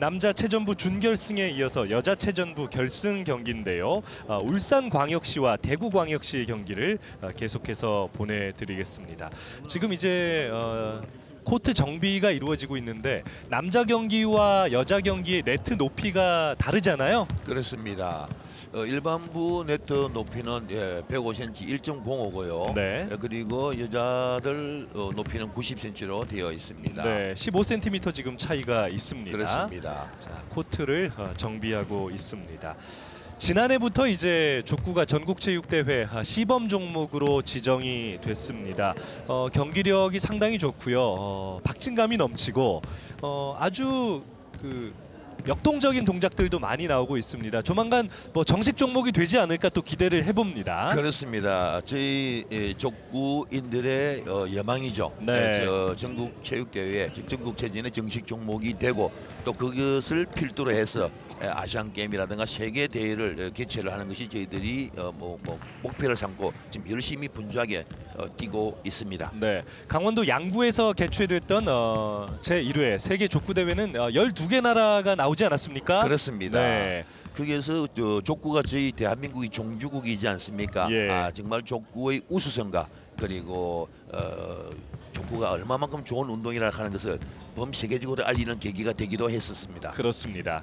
남자 체전부 준결승에 이어서 여자 체전부 결승 경기인데요. 어, 울산광역시와 대구광역시의 경기를 어, 계속해서 보내드리겠습니다. 지금 이제 어, 코트 정비가 이루어지고 있는데 남자 경기와 여자 경기의 네트 높이가 다르잖아요. 그렇습니다. 어, 일반부 네트 높이는 예, 105cm 1.05고요. 네. 그리고 여자들 어, 높이는 90cm로 되어 있습니다. 네, 15cm 지금 차이가 있습니다. 그렇습니다. 자, 코트를 어, 정비하고 있습니다. 지난해부터 이제 족구가 전국체육대회 아, 시범 종목으로 지정이 됐습니다. 어, 경기력이 상당히 좋고요. 어, 박진감이 넘치고 어, 아주 그 역동적인 동작들도 많이 나오고 있습니다. 조만간 뭐 정식 종목이 되지 않을까 또 기대를 해봅니다. 그렇습니다. 저희 예, 족구인들의 어, 여망이죠. 네. 예, 저 전국 체육 대회, 전국 체전의 정식 종목이 되고 또 그것을 필두로 해서 예, 아시안 게임이라든가 세계 대회를 어, 개최를 하는 것이 저희들이 어, 뭐, 뭐 목표를 삼고 지금 열심히 분주하게 어, 뛰고 있습니다. 네, 강원도 양구에서 개최됐던 어, 제 1회 세계 족구 대회는 어, 12개 나라가 나오지 않았습니까? 그렇습니다. 네. 거기에서 저 족구가 저희 대한민국이 종주국이지 않습니까? 예. 아, 정말 족구의 우수성과 그리고 어, 족구가 얼마만큼 좋은 운동이라 하는 것을 범 세계적으로 알리는 계기가 되기도 했었습니다. 그렇습니다.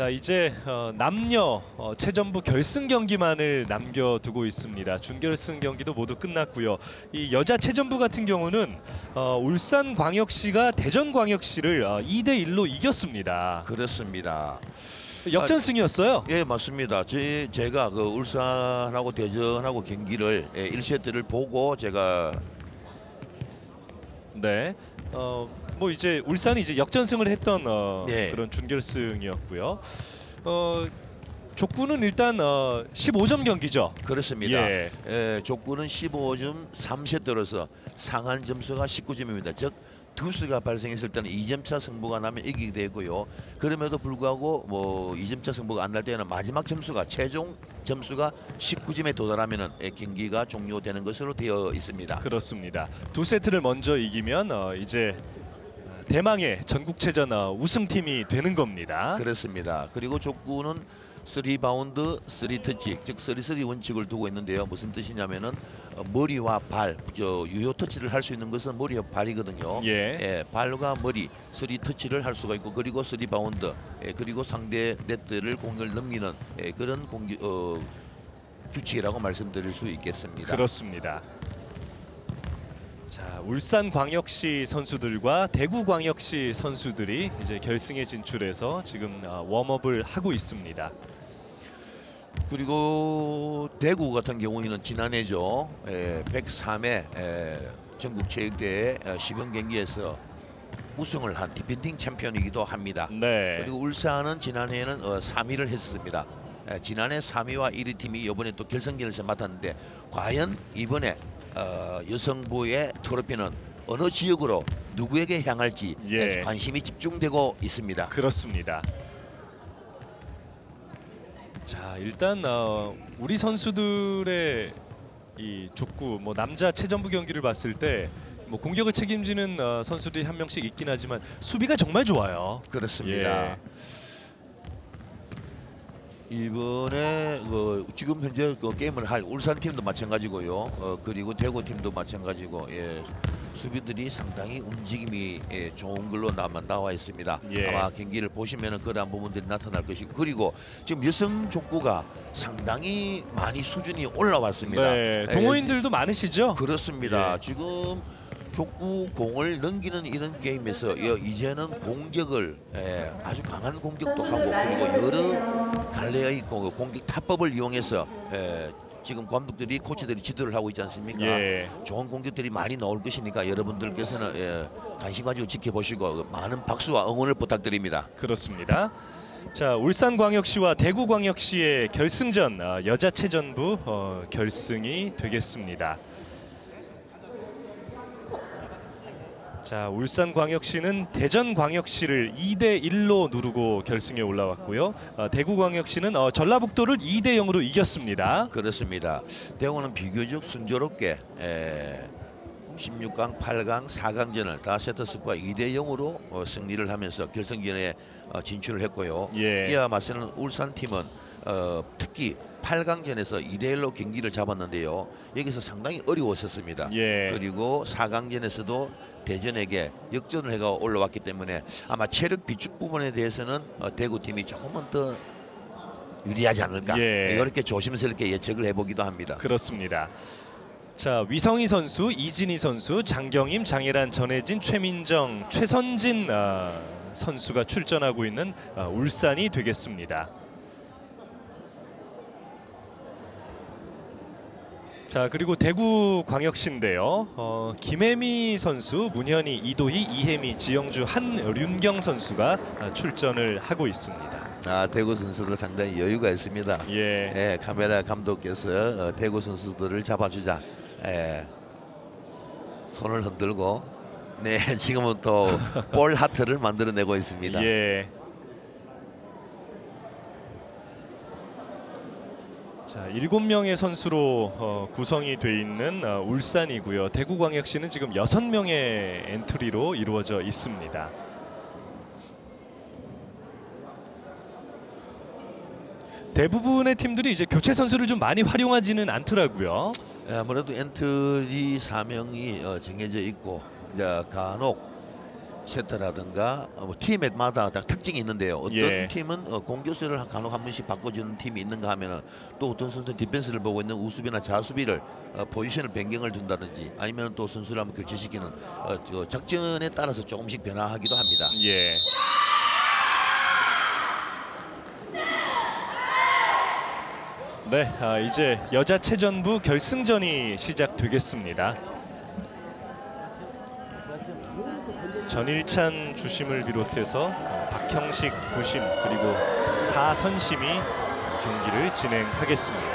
자 이제 어, 남녀 어, 체전부 결승 경기만을 남겨두고 있습니다. 준결승 경기도 모두 끝났고요. 이 여자 체전부 같은 경우는 어, 울산광역시가 대전광역시를 어, 2대 1로 이겼습니다. 그렇습니다. 역전승이었어요. 예, 맞습니다. 제, 제가 그 울산하고 대전하고 경기를 예, 1세트를 보고 제가 네. 어, 뭐 이제 울산이 이제 역전승을 했던 어, 네. 그런 준결승이었고요. 어, 족구는 일단 어, 15점 경기죠. 그렇습니다. 예. 예, 족구는 15점 3세트로서 상한 점수가 19점입니다. 즉 투수가 발생했을 때는 2점 차 승부가 나면 이기게 되고요. 그럼에도 불구하고 뭐 2점 차 승부가 안 날 때는 마지막 점수가 최종 점수가 19점에 도달하면은 예, 경기가 종료되는 것으로 되어 있습니다. 그렇습니다. 두 세트를 먼저 이기면 어, 이제 어, 대망의 전국체전 어, 우승팀이 되는 겁니다. 그렇습니다. 그리고 족구는 3바운드 3터치 즉 3-3 원칙을 두고 있는데요. 무슨 뜻이냐면은 어, 머리와 발, 저 유효 터치를 할 수 있는 것은 머리와 발이거든요. 예. 발과 머리 3터치를 할 수가 있고 그리고 3바운드 예, 그리고 상대 네트를 공을 넘기는 예, 그런 공기, 어, 규칙이라고 말씀드릴 수 있겠습니다. 그렇습니다. 자, 울산광역시 선수들과 대구광역시 선수들이 이제 결승에 진출해서 지금 어, warm-up을 하고 있습니다. 그리고 대구 같은 경우에는 지난해죠. 에, 103회 에, 전국 체육대회 어, 시범 경기에서 우승을 한 defending 챔피언이기도 합니다. 네. 그리고 울산은 지난해에는 어, 3위를 했었습니다. 에, 지난해 3위와 1위 팀이 이번에 또 결승전에서 맡았는데 과연 이번에 어, 여성부의 트로피는 어느 지역으로 누구에게 향할지 예. 관심이 집중되고 있습니다. 그렇습니다. 자, 일단 어, 우리 선수들의 이 족구 뭐 남자 체전부 경기를 봤을 때 뭐 공격을 책임지는 어, 선수들이 한 명씩 있긴 하지만 수비가 정말 좋아요. 그렇습니다. 예. 이번에 그 지금 현재 그 게임을 할 울산 팀도 마찬가지고요. 어, 그리고 대구 팀도 마찬가지고 예. 수비들이 상당히 움직임이 예, 좋은 걸로 나만 나와 있습니다. 예. 아마 경기를 보시면은 그러한 부분들이 나타날 것이고 그리고 지금 여성 족구가 상당히 많이 수준이 올라왔습니다. 네, 예, 동호인들도 많으시죠? 그렇습니다. 예. 지금 족구 공을 넘기는 이런 게임에서 여- 이제는 공격을 예, 아주 강한 공격도 하고 그리고 여러 갈래의 공- 공격 타법을 이용해서 예, 지금 감독들이 코치들이 지도를 하고 있지 않습니까? 예. 좋은 공격들이 많이 나올 것이니까 여러분들께서는 예, 관심 가지고 지켜보시고 많은 박수와 응원을 부탁드립니다. 그렇습니다. 자 울산광역시와 대구광역시의 결승전 어, 여자체전부 어, 결승이 되겠습니다. 자 울산광역시는 대전광역시를 2대 1로 누르고 결승에 올라왔고요. 어, 대구광역시는 어, 전라북도를 2대 0으로 이겼습니다. 그렇습니다. 대구는 비교적 순조롭게 에, 16강, 8강, 4강전을 다 세트 스코어 2대 0으로 어, 승리를 하면서 결승전에 어, 진출을 했고요. 예. 이와 맞서는 울산 팀은 어, 특히 8강전에서 2대 1로 경기를 잡았는데요. 여기서 상당히 어려웠었습니다. 예. 그리고 4강전에서도 대전에게 역전을 해가 올라왔기 때문에 아마 체력 비축 부분에 대해서는 어, 대구 팀이 조금은 더 유리하지 않을까 예. 이렇게 조심스럽게 예측을 해보기도 합니다. 그렇습니다. 자 위성희 선수, 이진희 선수, 장경임, 장혜란, 전혜진, 최민정, 최선진 아, 선수가 출전하고 있는 아, 울산이 되겠습니다. 자 그리고 대구 광역시인데요. 어, 김혜미 선수, 문현희, 이도희, 이혜미, 지영주, 한륜경 선수가 아, 출전을 하고 있습니다. 아, 대구 선수들 상당히 여유가 있습니다. 예. 예, 카메라 감독께서 어, 대구 선수들을 잡아주자. 예, 손을 흔들고 네 지금은 또 볼 하트를 만들어내고 있습니다. 예. 자, 일곱 명의 선수로 어, 구성이 돼 있는 어, 울산이고요. 대구광역시는 지금 여섯 명의 엔트리로 이루어져 있습니다. 대부분의 팀들이 이제 교체 선수를 좀 많이 활용하지는 않더라고요. 예, 아무래도 엔트리 4명이 어, 정해져 있고 이제 간혹 세터라든가 어, 뭐 팀마다 다 특징이 있는데요. 어떤 예. 팀은 어, 공격수를 간혹 한 번씩 바꿔주는 팀이 있는가 하면은 또 어떤 선수는 디펜스를 보고 있는 우수비나 좌수비를 어, 포지션을 변경을 둔다든지 아니면 또 선수를 한번 교체시키는 어, 저 작전에 따라서 조금씩 변화하기도 합니다. 예. 네, 아, 이제 여자 체전부 결승전이 시작되겠습니다. 전일찬 주심을 비롯해서 어, 박형식 부심 그리고 사선심이 경기를 진행하겠습니다.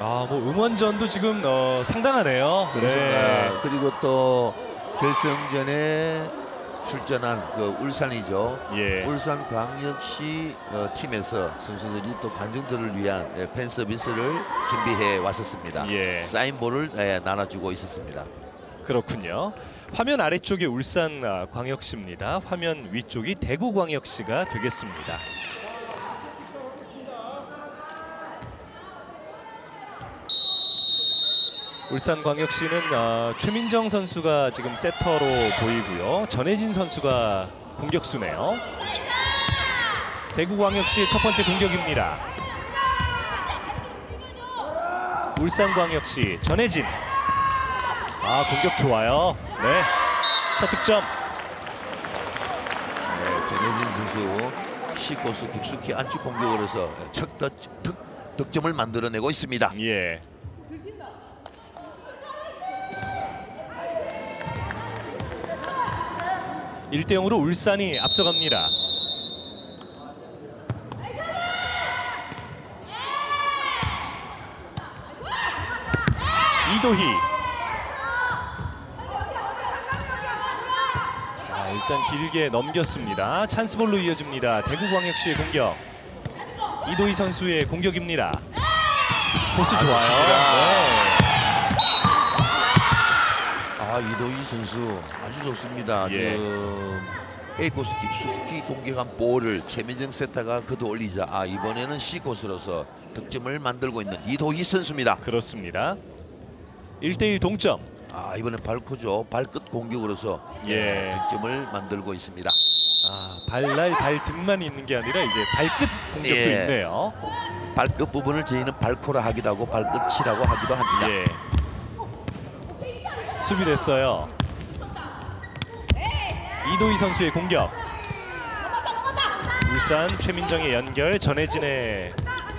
아, 뭐 응원전도 지금 어, 상당하네요. 그렇습니다. 그리고 또 결승전에 출전한 그 울산이죠. 예. 울산 광역시 어, 팀에서 선수들이 또 관중들을 위한 예, 팬 서비스를 준비해 왔었습니다. 예. 사인볼을 예, 나눠주고 있었습니다. 그렇군요. 화면 아래쪽이 울산 아, 광역시입니다. 화면 위쪽이 대구 광역시가 되겠습니다. 울산 광역시는 아, 최민정 선수가 지금 세터로 보이고요. 전혜진 선수가 공격수네요. 대구 광역시의 첫 번째 공격입니다. 울산 광역시 전혜진 아 공격 좋아요. 네. 첫 득점. 네, 전혜진 선수 C코스 깊숙이 안쪽 공격을 해서 첫 득, 득, 득점을 만들어내고 있습니다. 예. 일대 0으로 울산이 앞서갑니다. 이도희. 자, 일단 길게 넘겼습니다. 찬스볼로 이어집니다. 대구광역시의 공격. 이도희 선수의 공격입니다. 코스 좋아요. 네. 아 이도희 선수 아주 좋습니다. 예. 저 A 코스 깊숙이 공격한 볼을 최민정 세타가 걷어 올리자 아 이번에는 C 코스로서 득점을 만들고 있는 이도희 선수입니다. 그렇습니다. 1대1 동점. 아 이번엔 발코죠. 발끝 공격으로서 예. 득점을 만들고 있습니다. 아, 발날 발등만 있는 게 아니라 이제 발끝 공격도 예. 있네요. 발끝 부분을 저희는 발코라 하기도 하고 발끝이라고 하기도 합니다. 예. 수비됐어요. 이도희 선수의 공격. 울산 최민정의 연결 전혜진의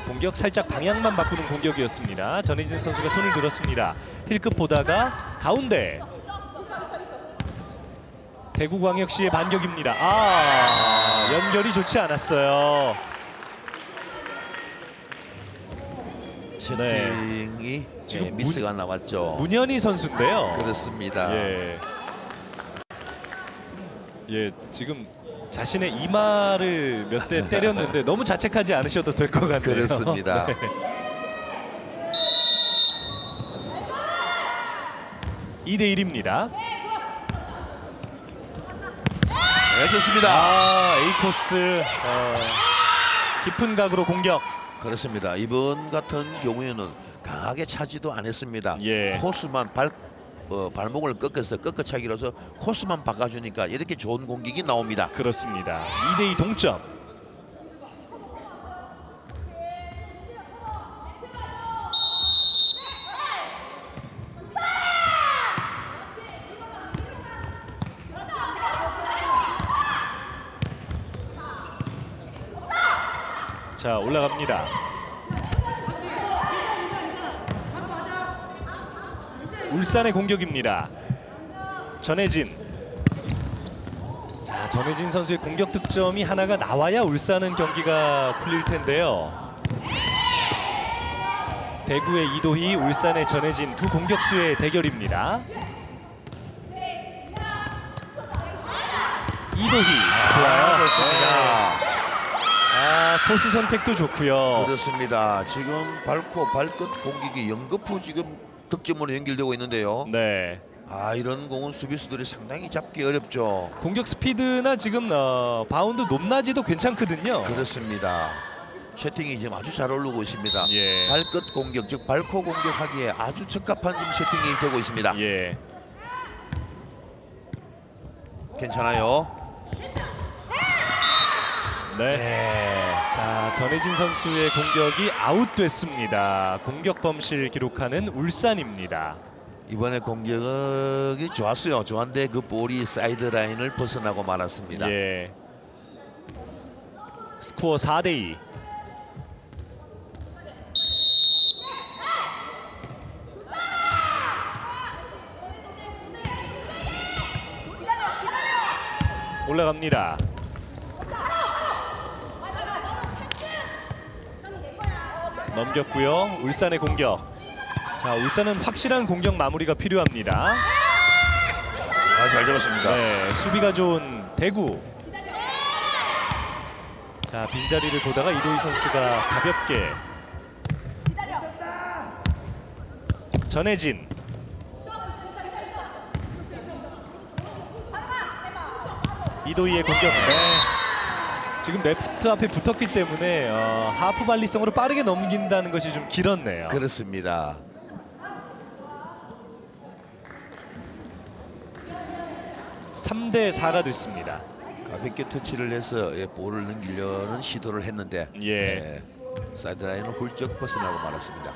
공격 살짝 방향만 바꾸는 공격이었습니다. 전혜진 선수가 손을 들었습니다. 힐급 보다가 가운데 대구광역시의 반격입니다. 아 연결이 좋지 않았어요. 세팅이 지금 예, 미스가 나왔죠. 문현희 선수인데요. 그렇습니다. 예. 예, 지금 자신의 이마를 몇 대 때렸는데 너무 자책하지 않으셔도 될 것 같네요. 그렇습니다. 네. 2대 1입니다. 네, 좋습니다. 아, A 코스 어, 깊은 각으로 공격. 그렇습니다. 이번 같은 경우에는 강하게 차지도 안 했습니다. 예. 코스만 발 어, 발목을 꺾어서 꺾어차기로서 코스만 바꿔주니까 이렇게 좋은 공격이 나옵니다. 그렇습니다. 2대 2 동점. 자 올라갑니다. 울산의 공격입니다. 전혜진. 자, 전혜진 선수의 공격 득점이 하나가 나와야 울산은 경기가 풀릴 텐데요. 대구의 이도희, 울산의 전혜진 두 공격수의 대결입니다. 이도희 좋아요. 그렇습니다. 아, 코스 선택도 좋고요. 그렇습니다. 지금 발코 발끝 공격이 연거푸 지금 득점으로 연결되고 있는데요. 네. 아 이런 공은 수비수들이 상당히 잡기 어렵죠. 공격 스피드나 지금 어, 바운드 높낮이도 괜찮거든요. 그렇습니다. 세팅이 지금 아주 잘 오르고 있습니다. 예. 발끝 공격 즉 발코 공격하기에 아주 적합한 지금 세팅이 되고 있습니다. 예. 괜찮아요. 네. 네. 자 전혜진 선수의 공격이 아웃됐습니다. 공격 범실 기록하는 울산입니다. 이번에 공격이 좋았어요. 좋았는데 그 볼이 사이드 라인을 벗어나고 말았습니다. 예. 스코어 4대 2. 올라갑니다. 넘겼고요. 울산의 공격. 자, 울산은 확실한 공격 마무리가 필요합니다. 아, 잘 잡았습니다. 네, 수비가 좋은 대구. 자, 빈자리를 보다가 이도희 선수가 가볍게 전혜진. 이도희의 공격. 네. 지금 레프트 앞에 붙었기 때문에 어, 하프 발리성으로 빠르게 넘긴다는 것이 좀 길었네요. 그렇습니다. 삼대 4가 됐습니다. 가볍게 터치를 해서 예, 볼을 넘기려는 시도를 했는데 예. 예, 사이드 라인을 훌쩍 벗어나고 말았습니다.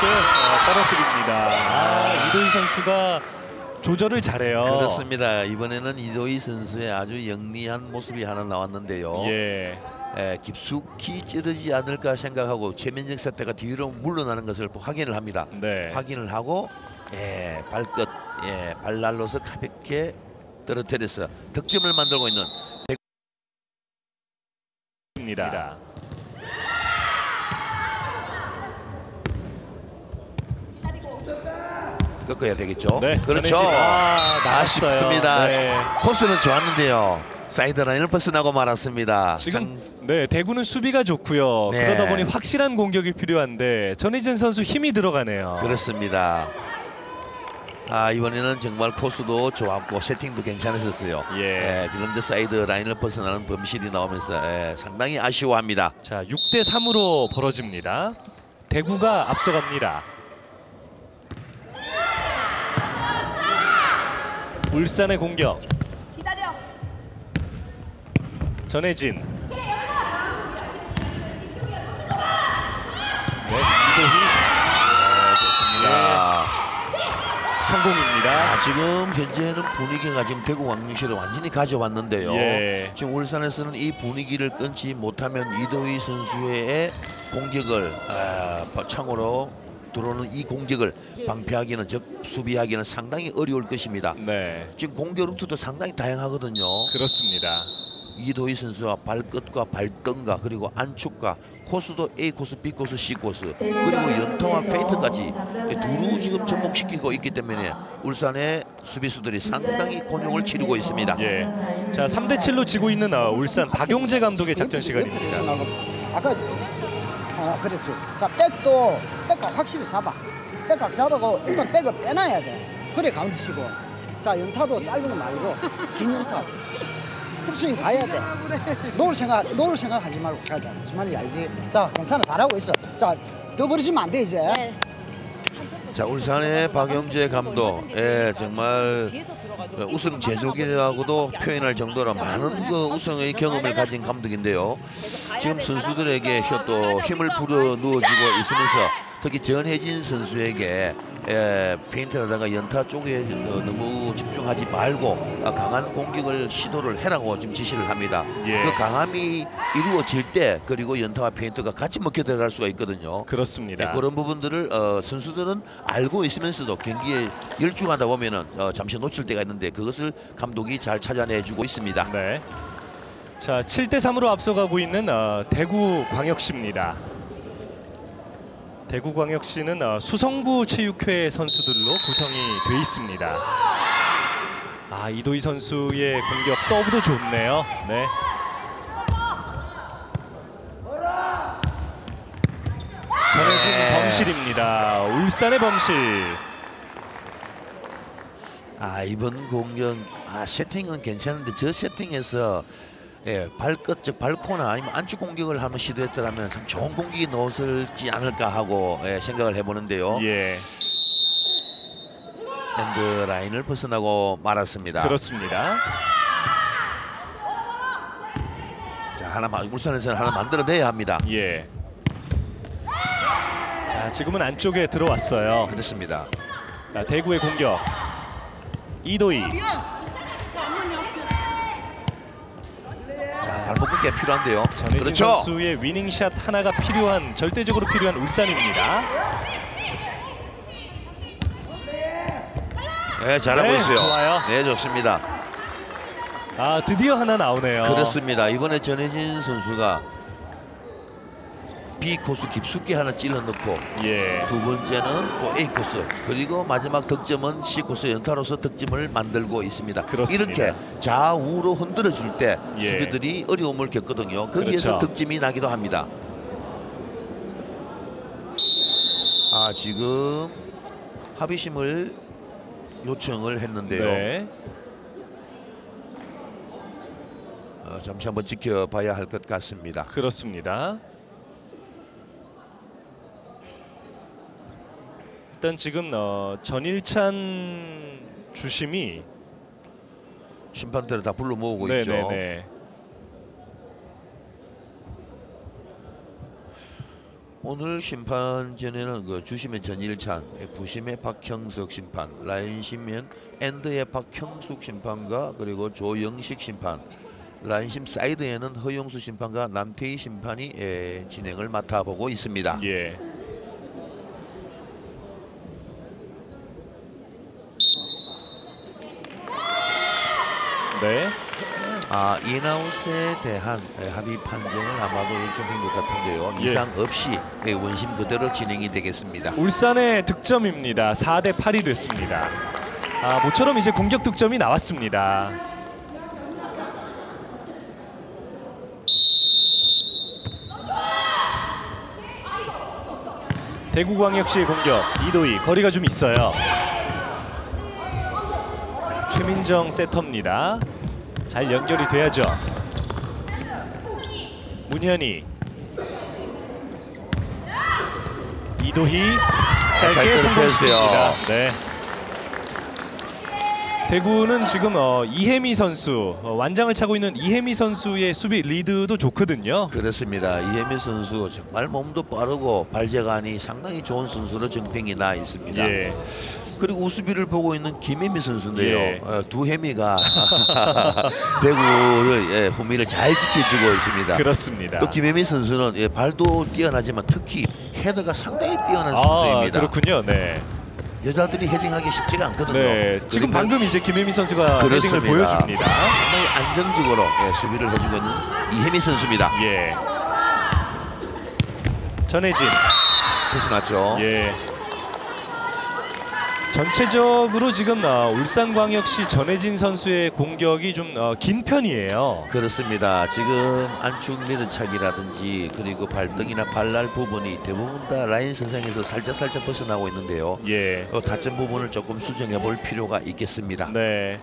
네, 가볍게 어, 떨어뜨립니다. 아, 이도희 선수가 조절을 잘해요. 그렇습니다. 이번에는 이도희 선수의 아주 영리한 모습이 하나 나왔는데요. 예, 예, 깊숙이 찌르지 않을까 생각하고 최민정 세태가 뒤로 물러나는 것을 확인을 합니다. 네, 확인을 하고 예, 발끝 예, 발날로서 가볍게 떨어뜨려서 득점을 만들고 있는 입니다. 꺾어야 되겠죠. 네, 그렇죠. 전혜진. 아, 나왔어요. 아쉽습니다. 네. 코스는 좋았는데요. 사이드 라인을 벗어나고 말았습니다. 지금 네 대구는 수비가 좋고요. 네. 그러다 보니 확실한 공격이 필요한데 전혜진 선수 힘이 들어가네요. 상- 그렇습니다. 아 이번에는 정말 코스도 좋았고 세팅도 괜찮았었어요. 예. 예, 그런데 사이드 라인을 벗어나는 범실이 나오면서 예, 상당히 아쉬워합니다. 자, 6대 3으로 벌어집니다. 대구가 앞서갑니다. 울산의 공격. 기다려. 전혜진. 네, 이도희. 네, 좋습니다. 아, 성공입니다. 아, 지금 현재는 분위기가 지금 대구 광명시를 완전히 가져왔는데요. 예. 지금 울산에서는 이 분위기를 끊지 못하면 이도희 선수의 공격을 아, 창으로 들어오는 이 공격을 방패하기는 즉 수비하기는 상당히 어려울 것입니다. 네, 지금 공격 루트도 상당히 다양하거든요. 그렇습니다. 이도희 선수와 발끝과 발등과 그리고 안축과 코스도 A 코스, B 코스, C 코스 그리고 연타와 페인트까지 두루 지금 접목시키고 있기 때문에 울산의 수비수들이 상당히 곤욕을 치르고 있습니다. 예. 자, 3대 7로 지고 있는 어, 울산 박용재 감독의 작전 시간입니다. 아까 아 그랬어요. 자 백도 백각 확실히 잡아. 백각 잡아고 일단 백을 빼놔야 돼. 그래 가운데 치고. 자 연타도 짧은 거 말고 긴 연타. 흡수인 가야 돼. 놓을 생각 놓을 생각하지 말고 가야 돼. 말인지 알지? 자 괜찮아 잘하고 있어. 자 더 버리지면 안 돼 이제. 네. 자 울산의 박영재 감독, 예 정말 그 우승 제조기라고도 표현할 정도로 많은 그 우승의 경험을 가진 감독인데요. 지금 선수들에게 혀- 또 힘을 불어 넣어주고 있으면서 특히 전혜진 선수에게 예, 페인트라든가 연타 쪽에 어, 너무 집중하지 말고 아, 강한 공격을 시도를 해라고 지금 지시를 합니다. 예. 그 강함이 이루어질 때 그리고 연타와 페인트가 같이 먹혀 들어갈 수가 있거든요. 네, 그렇습니다. 그런 부분들을 어, 선수들은 알고 있으면서도 경기에 열중하다 보면은 어, 잠시 놓칠 때가 있는데 그것을 감독이 잘 찾아내주고 있습니다. 네. 자, 7대 3으로 앞서가고 있는 어, 대구 광역시입니다. 대구 광역시는 어, 수성구 체육회 선수들로 구성이 돼 있습니다. 아, 이도희 선수의 공격 서브도 좋네요. 네. 전혜진 네. 범실입니다. 울산의 범실. 아 이번 공격 아 세팅은 괜찮은데 저 세팅에서 예, 발끝 즉 발코나 아니면 안쪽 공격을 한번 시도했더라면 참 좋은 공격이 나왔을지 않을까 하고 예, 생각을 해보는데요. 예, 엔드 라인을 벗어나고 말았습니다. 그렇습니다. 자 하나 마- 울산에서는 하나 만들어내야 합니다. 예. 자, 지금은 안쪽에 들어왔어요. 그렇습니다. 자, 대구의 공격. 이도희. 자 발목 꽤 필요한데요. 전혜진 그렇죠. 선수의 위닝샷 하나가 필요한 절대적으로 필요한 울산입니다. 네 잘하고 네, 있어요. 좋아요. 네 좋습니다. 아, 드디어 하나 나오네요. 그렇습니다. 이번에 전혜진 선수가 B 코스 깊숙이 하나 찔러 넣고 예. 두 번째는 또 A 코스 그리고 마지막 득점은 C 코스 연타로서 득점을 만들고 있습니다. 그렇습니다. 이렇게 좌우로 흔들어 줄때 예. 수비들이 어려움을 겪거든요. 거기에서 그렇죠. 득점이 나기도 합니다. 아 지금 합의심을 요청을 했는데요. 네. 어, 잠시 한번 지켜봐야 할 것 같습니다. 그렇습니다. 일단 지금 어, 전일찬 주심이 심판들을 다 불러 모으고 있죠. 네네네. 오늘 심판전에는 그 주심의 전일찬, 부심의 박형석 심판, 라인심 엔드의 박형숙 심판과 그리고 조영식 심판, 라인심 사이드에는 허용수 심판과 남태희 심판이 예, 진행을 맡아보고 있습니다. 예. 네. 아 인아웃에 대한 예, 합의 판정을 아마도 요청한 것 같은데요. 예. 이상 없이 예, 원심 그대로 진행이 되겠습니다. 울산의 득점입니다. 4대 8이 됐습니다. 아, 모처럼 이제 공격 득점이 나왔습니다. 대구광역시의 공격 이도희 거리가 좀 있어요. 최민정 세터입니다. 잘 연결이 돼야죠. 문현이 이도희 잘 짧게. 성공시킵니다. 네. 대구는 지금 어, 이혜미 선수 어, 완장을 차고 있는 이혜미 선수의 수비 리드도 좋거든요. 그렇습니다. 이혜미 선수 정말 몸도 빠르고 발재간이 상당히 좋은 선수로 정평이 나 있습니다. 예, 그리고 우수비를 보고 있는 김혜미 선수인데요. 예. 어, 두 혜미가 대구를 예, 후미를 잘 지켜주고 있습니다. 그렇습니다. 또 김혜미 선수는 예, 발도 뛰어나지만 특히 헤더가 상당히 뛰어난 아, 선수입니다. 그렇군요. 네. 여자들이 헤딩하기 쉽지가 않거든요. 네, 지금 방금 이제 김혜미 선수가 헤딩을 그렇습니다. 보여줍니다. 상당히 안정적으로 예, 수비를 해주고 있는 이혜미 선수입니다. 예. 전혜진. 패스 났죠. 예. 전체적으로 지금 어, 울산광역시 전혜진 선수의 공격이 좀 어, 긴 편이에요. 그렇습니다. 지금 안축 미드착이라든지 그리고 발등이나 발날 부분이 대부분 다 라인 선상에서 살짝 살짝 벗어나고 있는데요. 예. 어, 다른 부분을 조금 수정해 볼 필요가 있겠습니다. 네.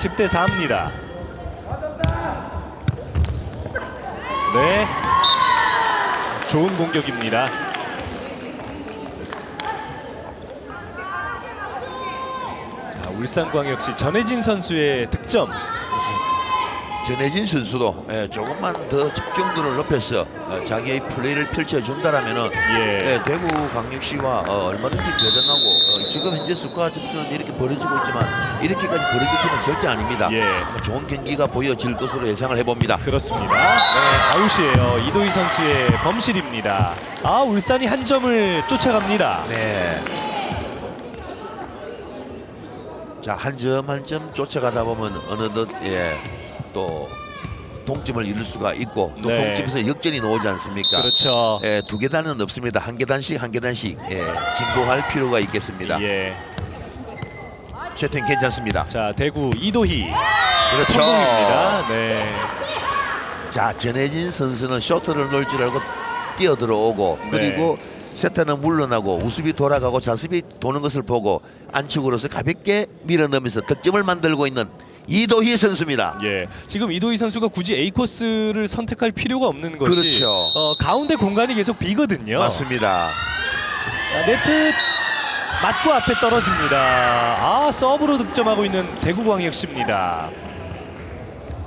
(10 대 4입니다) 네. 좋은 공격입니다. 자, 울산광역시 전혜진 선수의 득점 전혜진 선수도 예, 조금만 더 집중도를 높여서 어, 자기의 플레이를 펼쳐준다라면은 예. 예, 대구 광역시와 어, 얼마든지 대등하고 어, 지금 현재 스코어 점수는 이렇게 벌어지고 있지만 이렇게까지 벌어질 팀은 절대 아닙니다. 예. 뭐 좋은 경기가 보여질 것으로 예상을 해봅니다. 그렇습니다. 네, 아웃이에요. 이도희 선수의 범실입니다. 아 울산이 한 점을 쫓아갑니다. 네. 자, 한 점 한점 쫓아가다 보면 어느덧 예, 또 동점을 이룰 수가 있고 또 네. 동점에서 역전이 나오지 않습니까? 그렇죠. 예, 두 계단은 없습니다. 한 계단씩 한 계단씩 예, 진보할 필요가 있겠습니다. 예. 채팅 괜찮습니다. 자 대구 이도희 그렇죠. 성공입니다. 네. 자, 전혜진 선수는 쇼트를 놓을 줄 알고 뛰어 들어오고 네. 그리고 세타는 물러나고 우습이 돌아가고 자습이 도는 것을 보고 안축으로서 가볍게 밀어넣으면서 득점을 만들고 있는 이도희 선수입니다. 예. 지금 이도희 선수가 굳이 A 코스를 선택할 필요가 없는 것이 그렇죠. 어, 가운데 공간이 계속 비거든요. 맞습니다. 자, 네트 맞고 앞에 떨어집니다. 아 서브로 득점하고 있는 대구광역시입니다.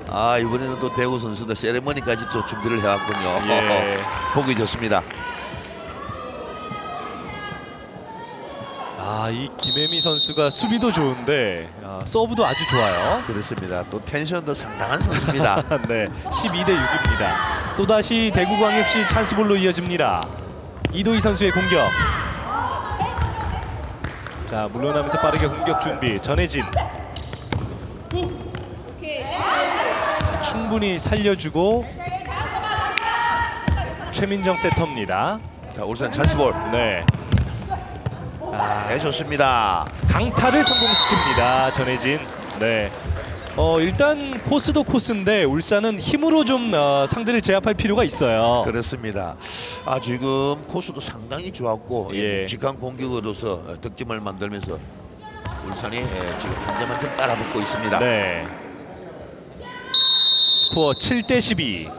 아 이번에는 또 대구 선수들 세레머니까지 또 준비를 해왔군요. 예. 보기 좋습니다. 아, 이 김혜미 선수가 수비도 좋은데 아, 서브도 아주 좋아요. 그렇습니다. 또 텐션도 상당한 선수입니다. 네, 12대 6입니다. 또다시 대구광역시 찬스볼로 이어집니다. 이도희 선수의 공격. 자, 물러나면서 빠르게 공격 준비. 전혜진. 충분히 살려주고 최민정 세터입니다. 자 울산 찬스볼 네. 아, 네 좋습니다. 강타를 성공시킵니다. 전혜진. 네. 어 일단 코스도 코스인데 울산은 힘으로 좀 어, 상대를 제압할 필요가 있어요. 그렇습니다. 아 지금 코스도 상당히 좋았고 예. 예. 직관 공격으로서 어, 득점을 만들면서 울산이 예, 지금 한점한점 따라붙고 있습니다. 네. 스코어 7 대 12.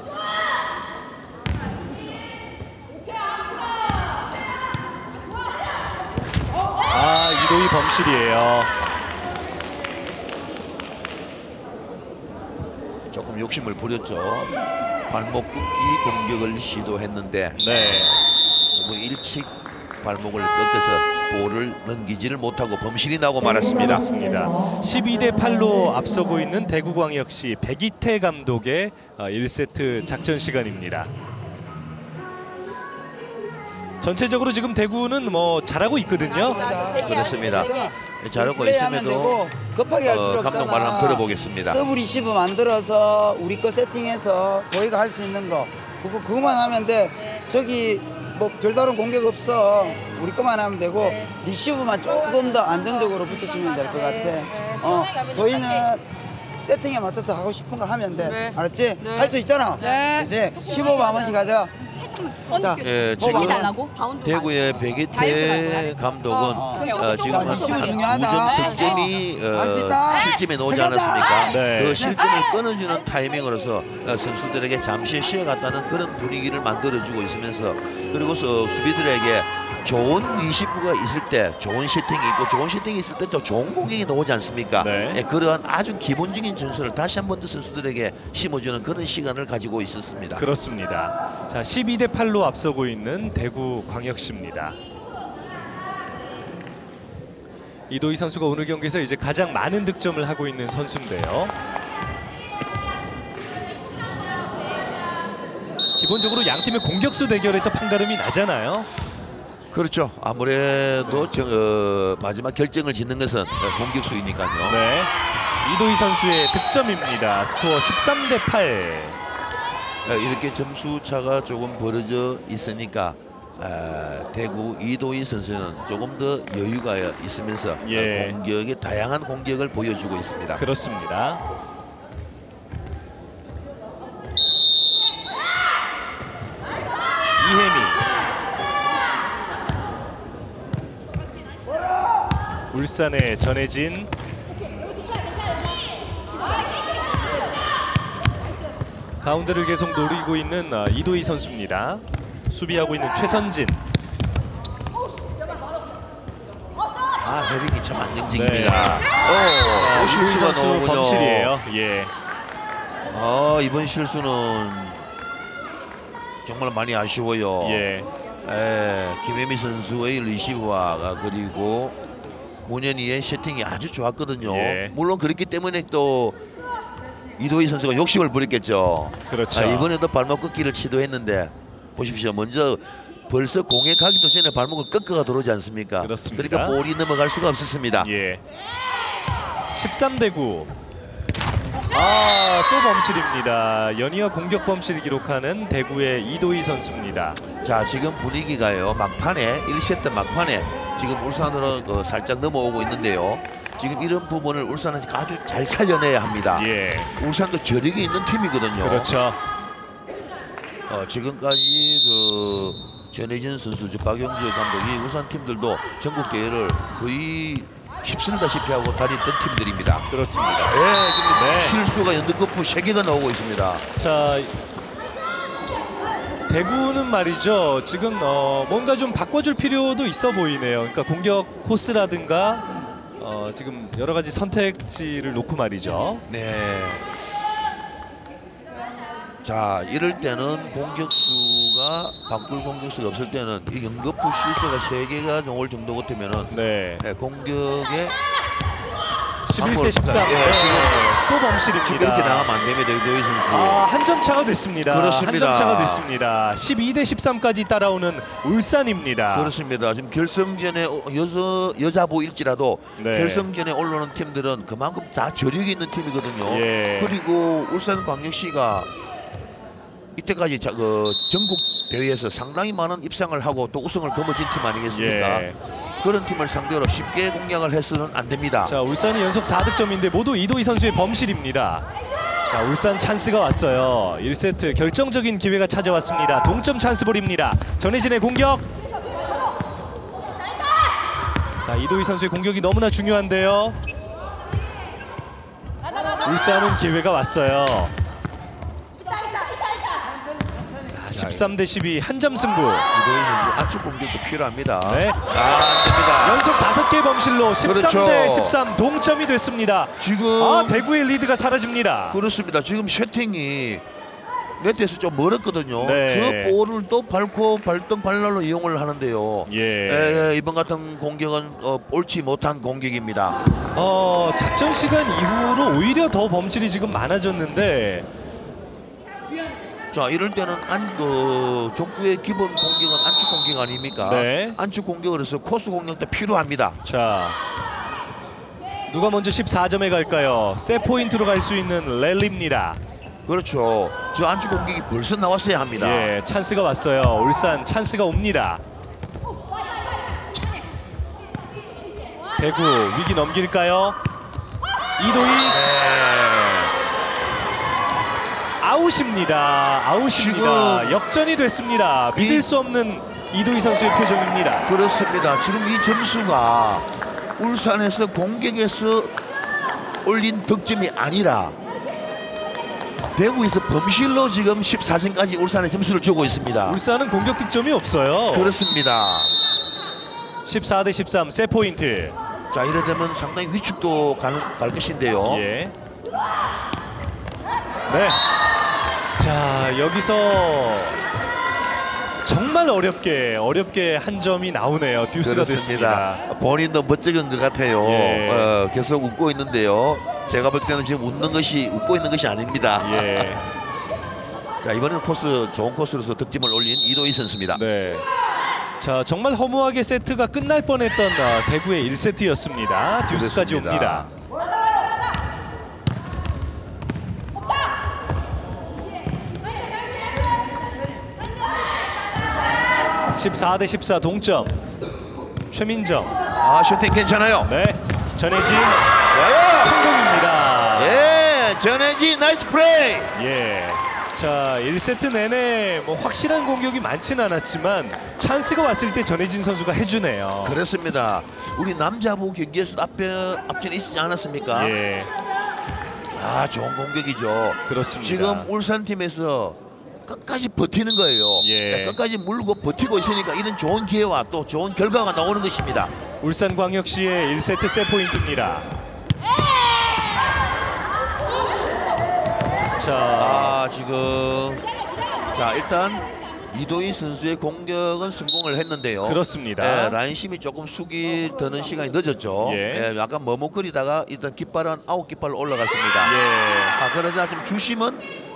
아 이도희 범실이에요. 조금 욕심을 부렸죠. 발목 굽기 공격을 시도했는데 네. 너무 일찍 발목을 꺾어서 볼을 넘기지를 못하고 범실이 나고 말았습니다. 그렇습니다. 12대 8로 앞서고 있는 대구광역시 백이태 감독의 어, 1세트 작전 시간입니다. 전체적으로 지금 대구는 뭐 잘하고 있거든요. 그렇습니다. 잘하고 플레이하면 있음에도 되고 급하게 할 어, 필요 감독 없잖아. 말 한번 들어보겠습니다. 서브 리시브 만들어서 우리 거 세팅해서 저희가 할 수 있는 거 그거 그거만 하면 돼. 저기 뭐 별다른 공격 없어. 우리 거만 하면 되고 리시브만 조금 더 안정적으로 붙여주면 될 것 같아. 어, 저희는 세팅에 맞춰서 하고 싶은 거 하면 돼. 네. 알았지? 네. 할수 있잖아. 네. 이제 15분 한 번씩 가자. 자, 예, 뭐 지금 달라고? 바운드 대구의 백이태 할 감독은 어, 어, 조금 지금 한 조금 한 중요하다. 9점 승점이 어, 할수 있다. 어, 실점에 나오지 들어가자. 않았습니까? 네. 그 실점을 끊어주는 타이밍으로서 어, 선수들에게 잠시 쉬어갔다는 그런 분위기를 만들어주고 있으면서 그리고 서 수비들에게 좋은 리시브가 있을 때 좋은 슈팅이 있고 좋은 슈팅이 있을 때 또 좋은 공격이 나오지 않습니까? 네. 예, 그러한 아주 기본적인 전술을 다시 한 번 더 선수들에게 심어주는 그런 시간을 가지고 있었습니다. 그렇습니다. 자 12대 8로 앞서고 있는 대구 광역시입니다. 이도희 선수가 오늘 경기에서 이제 가장 많은 득점을 하고 있는 선수인데요. 기본적으로 양 팀의 공격수 대결에서 판가름이 나잖아요. 그렇죠. 아무래도 정- 어, 마지막 결정을 짓는 것은 어, 공격수이니까요. 네. 이도희 선수의 득점입니다. 스코어 13 대 8. 어, 이렇게 점수 차가 조금 벌어져 있으니까 아, 대구 이도희 선수는 조금 더 여유가 있으면서 어, 예. 공격의 다양한 공격을 보여주고 있습니다. 그렇습니다. 이혜미. 울산의 전혜진. 가운데를 계속 노리고 있는 아, 이도희 선수입니다. 수비하고 있는 최선진. 아 헤딩이 참 안정적입니다. 네. 오, 아, 또 이도희 실수가 선수 나오군요. 범실이에요. 예. 아 이번 실수는 정말 많이 아쉬워요. 예. 에, 김혜미 선수의 리시브와 그리고 문현이의 세팅이 아주 좋았거든요. 예. 물론 그렇기 때문에 또 이도희 선수가 욕심을 부렸겠죠. 그렇죠. 아, 이번에도 발목 꺾기를 시도했는데 보십시오. 먼저 벌써 공에 가기도 전에 발목을 꺾어가 들어오지 않습니까? 그렇습니다. 그러니까 볼이 넘어갈 수가 없었습니다. 예. 13대 9. 아, 또 범실입니다. 연이어 공격 범실을 기록하는 대구의 이도희 선수입니다. 자 지금 분위기가요 막판에 1세트 막판에 지금 울산으로 그 살짝 넘어오고 있는데요 지금 이런 부분을 울산은 아주 잘 살려내야 합니다 예. 울산도 저력이 있는 팀이거든요 그렇죠. 어, 지금까지 그 전혜진 선수 저 박영재 감독이 울산 팀들도 전국 대회를 거의 휩쓸다시피 하고 다녔던 팀들입니다 그렇습니다. 예, 지금 네. 실수가 연득거프 3개가 나오고 있습니다 자, 대구는 말이죠. 지금 어, 뭔가 좀 바꿔줄 필요도 있어 보이네요. 그러니까 공격 코스라든가 어, 지금 여러 가지 선택지를 놓고 말이죠. 네. 자 이럴 때는 공격수가 바꿀 공격수가 없을 때는 이 연거푸 실수가 세 개가 나올 정도 같으면은 네. 네, 공격에 11대 13. 예, 네. 지금 또 범실입니다. 이렇게 나가면 안 됩니다 이도희 선수. 아, 한 점 차가 됐습니다. 그렇습니다. 한 점 차가 됐습니다. 12대 13까지 따라오는 울산입니다. 그렇습니다. 지금 결승전에 어, 여자 여자부일지라도 네. 결승전에 올라오는 팀들은 그만큼 다 저력이 있는 팀이거든요. 예. 그리고 울산 광역시가 이때까지 자, 그 전국 대회에서 상당히 많은 입상을 하고 또 우승을 거머쥔 팀 아니겠습니까? 예. 그런 팀을 상대로 쉽게 공략을 해서는 안 됩니다. 자, 울산이 연속 4득점인데 모두 이도희 선수의 범실입니다. 자, 울산 찬스가 왔어요. 1세트 결정적인 기회가 찾아왔습니다. 동점 찬스볼입니다. 전혜진의 공격. 자, 이도희 선수의 공격이 너무나 중요한데요. 울산은 기회가 왔어요. 자, 13 대 12 한 점 승부. 선수 압축 공격도 필요합니다. 네. 아, 안 됩니다. 연속 5개 범실로 13대 그렇죠. 13 동점이 됐습니다. 지금 아, 대구의 리드가 사라집니다. 그렇습니다. 지금 셔팅이 네트에서 좀 멀었거든요. 네. 저 볼을 또 밟고 발등 발날로 이용을 하는데요. 예. 에, 이번 같은 공격은 어, 옳지 못한 공격입니다. 어, 작전 시간 이후로 오히려 더 범실이 지금 많아졌는데 자 이럴 때는 안, 그, 족구의 기본 공격은 안축 공격 아닙니까? 네. 안축 공격을 해서 코스 공격도 필요합니다. 자. 누가 먼저 14점에 갈까요? 세 포인트로 갈 수 있는 랠리입니다. 그렇죠. 저 안축 공격이 벌써 나왔어야 합니다. 예, 찬스가 왔어요. 울산 찬스가 옵니다. 대구 위기 넘길까요? 이도희 네. 아웃입니다. 아웃입니다. 역전이 됐습니다. 믿을 이- 수 없는 이도희 선수의 표정입니다. 그렇습니다. 지금 이 점수가 울산에서 공격에서 올린 득점이 아니라 대구에서 범실로 지금 14승까지 울산에 점수를 주고 있습니다. 울산은 공격 득점이 없어요. 그렇습니다. 14 대 13 세 포인트. 자 이래 되면 상당히 위축도 갈, 갈 것인데요. 예. 네. 자 여기서 정말 어렵게 어렵게 한 점이 나오네요. 듀스가 됐습니다. 본인도 멋쩍은 것 같아요. 예. 어, 계속 웃고 있는데요. 제가 볼 때는 지금 웃는 것이 웃고 있는 것이 아닙니다. 예. 자 이번에는 코스 좋은 코스로서 득점을 올린 이도희 선수입니다. 네. 자 정말 허무하게 세트가 끝날 뻔했던 어, 대구의 1세트였습니다. 듀스까지 그렇습니다. 옵니다. (14 대 14) 동점 최민정 아 슈팅 괜찮아요. 네 전혜진 와요. 성공입니다 예, 전혜진 나이스 플레이. 예. 자, 1세트 내내 뭐 확실한 공격이 많진 않았지만 찬스가 왔을 때 전혜진 선수가 해주네요. 그렇습니다. 우리 남자부 경기에서 앞에 앞전에 있지 않았습니까? 예, 아 좋은 공격이죠. 그렇습니다. 지금 울산 팀에서 끝까지 버티는 거예요. 예. 네, 끝까지 물고 버티고 있으니까 이런 좋은 기회와 또 좋은 결과가 나오는 것입니다. 울산광역시의 1세트 세 포인트입니다. 자, 아 지금 자 일단 이도희 선수의 공격은 성공을 했는데요. 그렇습니다. 예, 라인심이 조금 숙이 드는 시간이 늦었죠. 예. 예, 약간 머뭇거리다가 일단 깃발은 아웃 깃발로 올라갔습니다. 예, 아 그러자 좀 주심은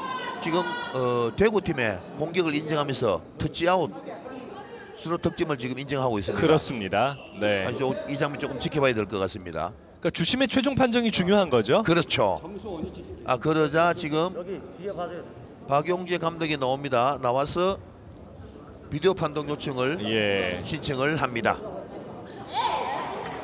지금 어, 대구 팀의 공격을 인정하면서 터치아웃으로 득점을 지금 인정하고 있습니다. 그렇습니다. 네, 아, 저- 이 장면 조금 지켜봐야 될 것 같습니다. 그러니까 주심의 최종 판정이 중요한 거죠. 그렇죠. 아 그러자 지금 박용재 감독이 나옵니다. 나와서 비디오 판독 요청을 예, 신청을 합니다.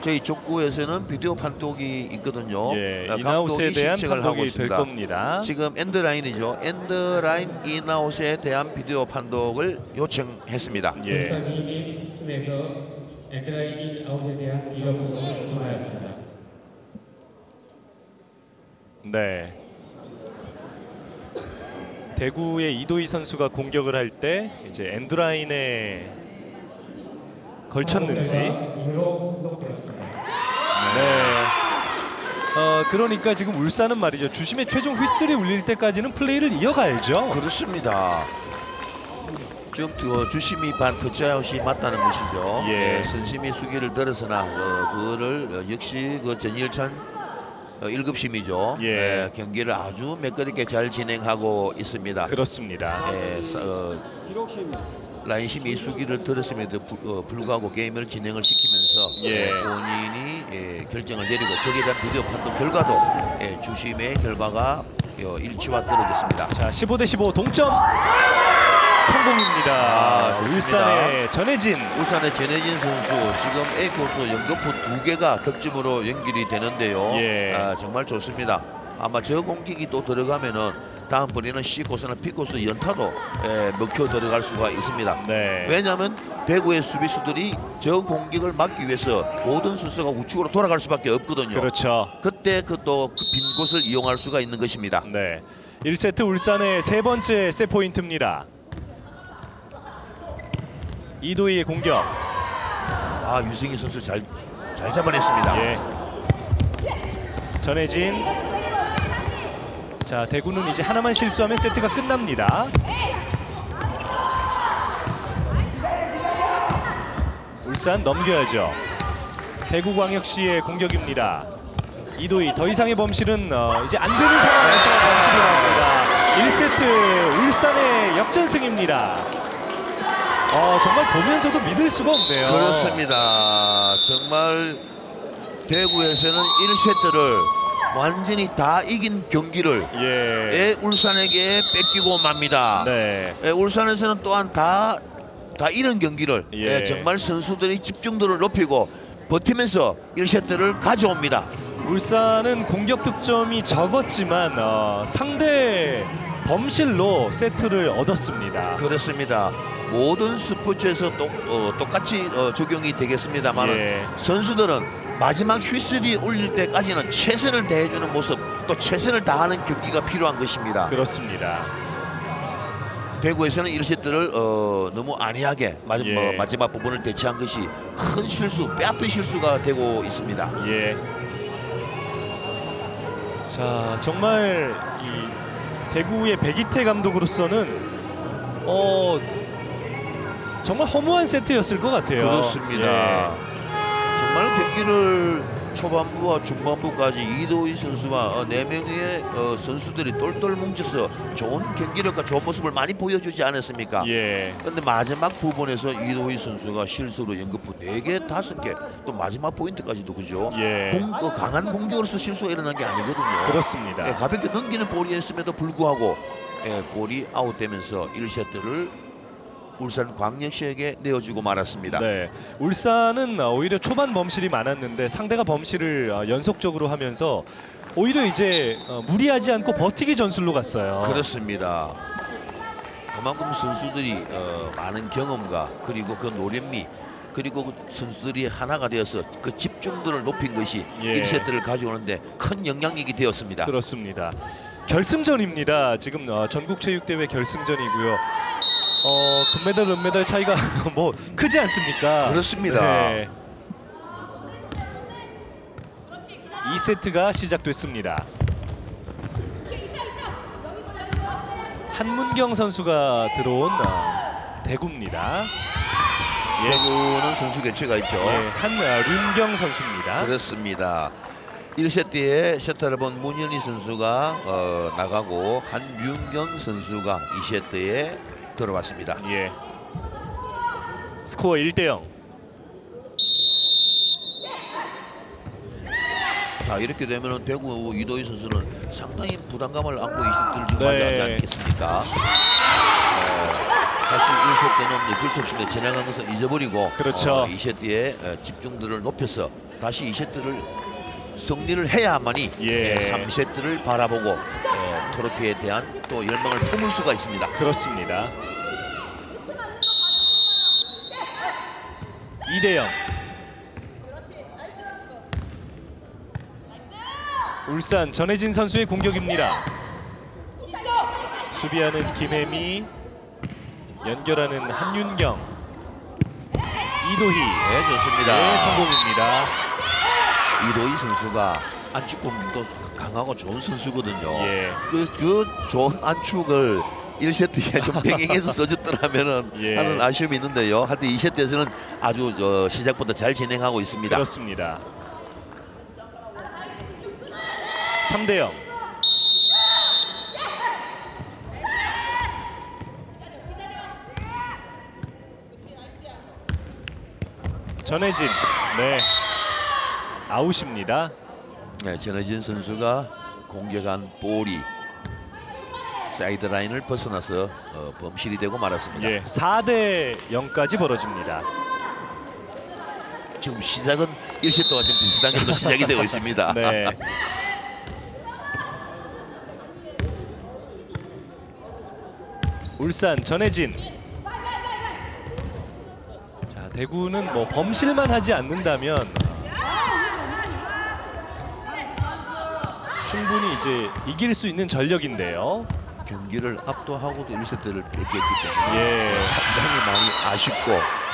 저희 족구에서는 비디오 판독이 있거든요. 예, 아, 인아웃에 감독이 대한 판독이 될 있습니다. 겁니다. 지금 엔드라인이죠. 엔드라인 인아웃에 대한 비디오 판독을 요청했습니다. 예. 엔드라인 아웃에 대한 요청하였습니다. 네. 대구의 이도희 선수가 공격을 할 때 이제 엔드라인에 걸쳤는지. 인으로 판독되었습니다. 네. 어 그러니까 지금 울산은 말이죠. 주심의 최종 휘슬이 울릴 때까지는 플레이를 이어가야죠. 그렇습니다. 지금 그 주심이 반 터치아웃이 맞다는 것이죠. 예. 예, 선심이 수기를 들어서나 어, 그거를 어, 역시 그 전일찬 어, 1급심이죠. 예. 경기를 아주 매끄럽게 잘 진행하고 있습니다. 그렇습니다. 예, 서- 어, 라인심이 수기를 들었음에도 부- 어, 불구하고 게임을 진행을 시키면서 예. 본인이 예, 결정을 내리고 거기에 대한 비디오 판독 결과도 예, 주심의 결과가 어, 일치와 떨어졌습니다. 자 15 대 15 동점 성공입니다. 아. 울산의 전혜진. 울산의 전혜진 선수 지금 A 코스 연거푸 두 개가 득점으로 연결이 되는데요. 예. 아, 정말 좋습니다. 아마 저 공격이 또 들어가면은 다음번에는 C 코스나 P 코스 연타도 예, 먹혀 들어갈 수가 있습니다. 네. 왜냐하면 대구의 수비수들이 저 공격을 막기 위해서 모든 수수가 우측으로 돌아갈 수밖에 없거든요. 그렇죠. 그때 그또빈 곳을 이용할 수가 있는 것입니다. 네. 1세트 울산의 세 번째 세 포인트입니다. 이도희의 공격. 아 유승희 선수 잘 잘 잡아냈습니다. 예. 전혜진. 자, 대구는 이제 하나만 실수하면 세트가 끝납니다. 울산 넘겨야죠. 대구광역시의 공격입니다. 이도희 더 이상의 범실은 어, 이제 안 되는 상황에서 범실이 나옵니다. 1세트 울산의 역전승입니다. 어, 정말 보면서도 믿을 수가 없네요. 그렇습니다. 정말 대구에서는 1세트를 완전히 다 이긴 경기를 예. 예, 울산에게 뺏기고 맙니다. 네. 예, 울산에서는 또한 다, 다 이런 경기를 예. 예, 정말 선수들이 집중도를 높이고 버티면서 1세트를 가져옵니다. 울산은 공격 득점이 적었지만 어, 상대 범실로 세트를 얻었습니다. 그렇습니다. 모든 스포츠에서 똑, 어, 똑같이 어, 적용이 되겠습니다만 예. 선수들은 마지막 휘슬이 울릴 때까지는 최선을 다해주는 모습 또 최선을 다하는 경기가 필요한 것입니다. 그렇습니다. 대구에서는 1세트를 어, 너무 안이하게 마지, 예. 뭐, 마지막 부분을 대체한 것이 큰 실수, 뼈아픈 실수가 되고 있습니다. 예. 자 정말 이 대구의 백이태 감독으로서는 어 정말 허무한 세트였을 것 같아요. 그렇습니다. 예. 정말 경기를 초반부와 중반부까지 이도희 선수와 어, 네 명의 어, 선수들이 똘똘 뭉쳐서 좋은 경기력과 좋은 모습을 많이 보여주지 않았습니까? 예. 근데 마지막 부분에서 이도희 선수가 실수로 연급부 4개, 5개 또 마지막 포인트까지도 그죠? 예. 공, 그 강한 공격으로서 실수가 일어난 게 아니거든요. 그렇습니다. 예, 가볍게 넘기는 볼이었음에도 불구하고 예, 볼이 아웃되면서 1세트를 울산 광역시에게 내어주고 말았습니다. 네, 울산은 어, 오히려 초반 범실이 많았는데 상대가 범실을 어, 연속적으로 하면서 오히려 이제 어, 무리하지 않고 버티기 전술로 갔어요. 그렇습니다. 그만큼 선수들이 어, 많은 경험과 그리고 그 노련미 그리고 그 선수들이 하나가 되어서 그 집중도를 높인 것이 예. 1세트를 가져오는데 큰 영향력이 되었습니다. 그렇습니다. 결승전입니다. 지금 어, 전국체육대회 결승전이고요. 어, 금메달, 은메달 차이가 뭐 크지 않습니까? 그렇습니다. 네. 2세트가 시작됐습니다. 한문경 선수가 들어온 어, 대구입니다. 예, 대구는 선수 교체가 있죠. 예, 한륜경 선수입니다. 그렇습니다. 1세트에 셔터를 본 문현희 선수가 어, 나가고 한윤경 선수가 2세트에 들어왔습니다. 예. 스코어 1대 0. 자 이렇게 되면 대구 이도희 선수는 상당히 부담감을 안고 2세트를 지금 네. 맞이하지 않겠습니까? 어, 사실 1세트는 어쩔 수 없습니다. 지나간 것은 잊어버리고 그렇죠. 어, 2세트에 어, 집중도를 높여서 다시 2세트를 승리를 해야만이 예. 3세트를 바라보고 예, 트로피에 대한 또 열망을 품을 수가 있습니다. 그렇습니다. 2대 0. 울산 전혜진 선수의 공격입니다. 수비하는 김혜미, 연결하는 한윤경, 이도희. 네, 좋습니다. 네, 성공입니다. 이도희 선수가 안축 공격도 강하고 좋은 선수거든요. 예. 그, 그 좋은 안축을 1세트에 좀 병행해서 써줬더라면 예. 하는 아쉬움이 있는데요. 하여튼 2세트에서는 아주 저 시작부터 잘 진행하고 있습니다. 그렇습니다. 3대 0. 전혜진, 네, 아웃입니다. 네, 전혜진 선수가 공격한 볼이 사이드 라인을 벗어나서 어, 범실이 되고 말았습니다. 예, 4대 0까지 벌어집니다. 지금 시작은 1세트와 좀 비슷한 게또 시작이 되고 있습니다. 네. 울산 전혜진. 자, 대구는 뭐 범실만 하지 않는다면 충분히 이제 이길 수 있는 전력인데요. 경기를 압도하고도 1세트를 뺏겼기 때문에 예. 상당히 많이 아쉽고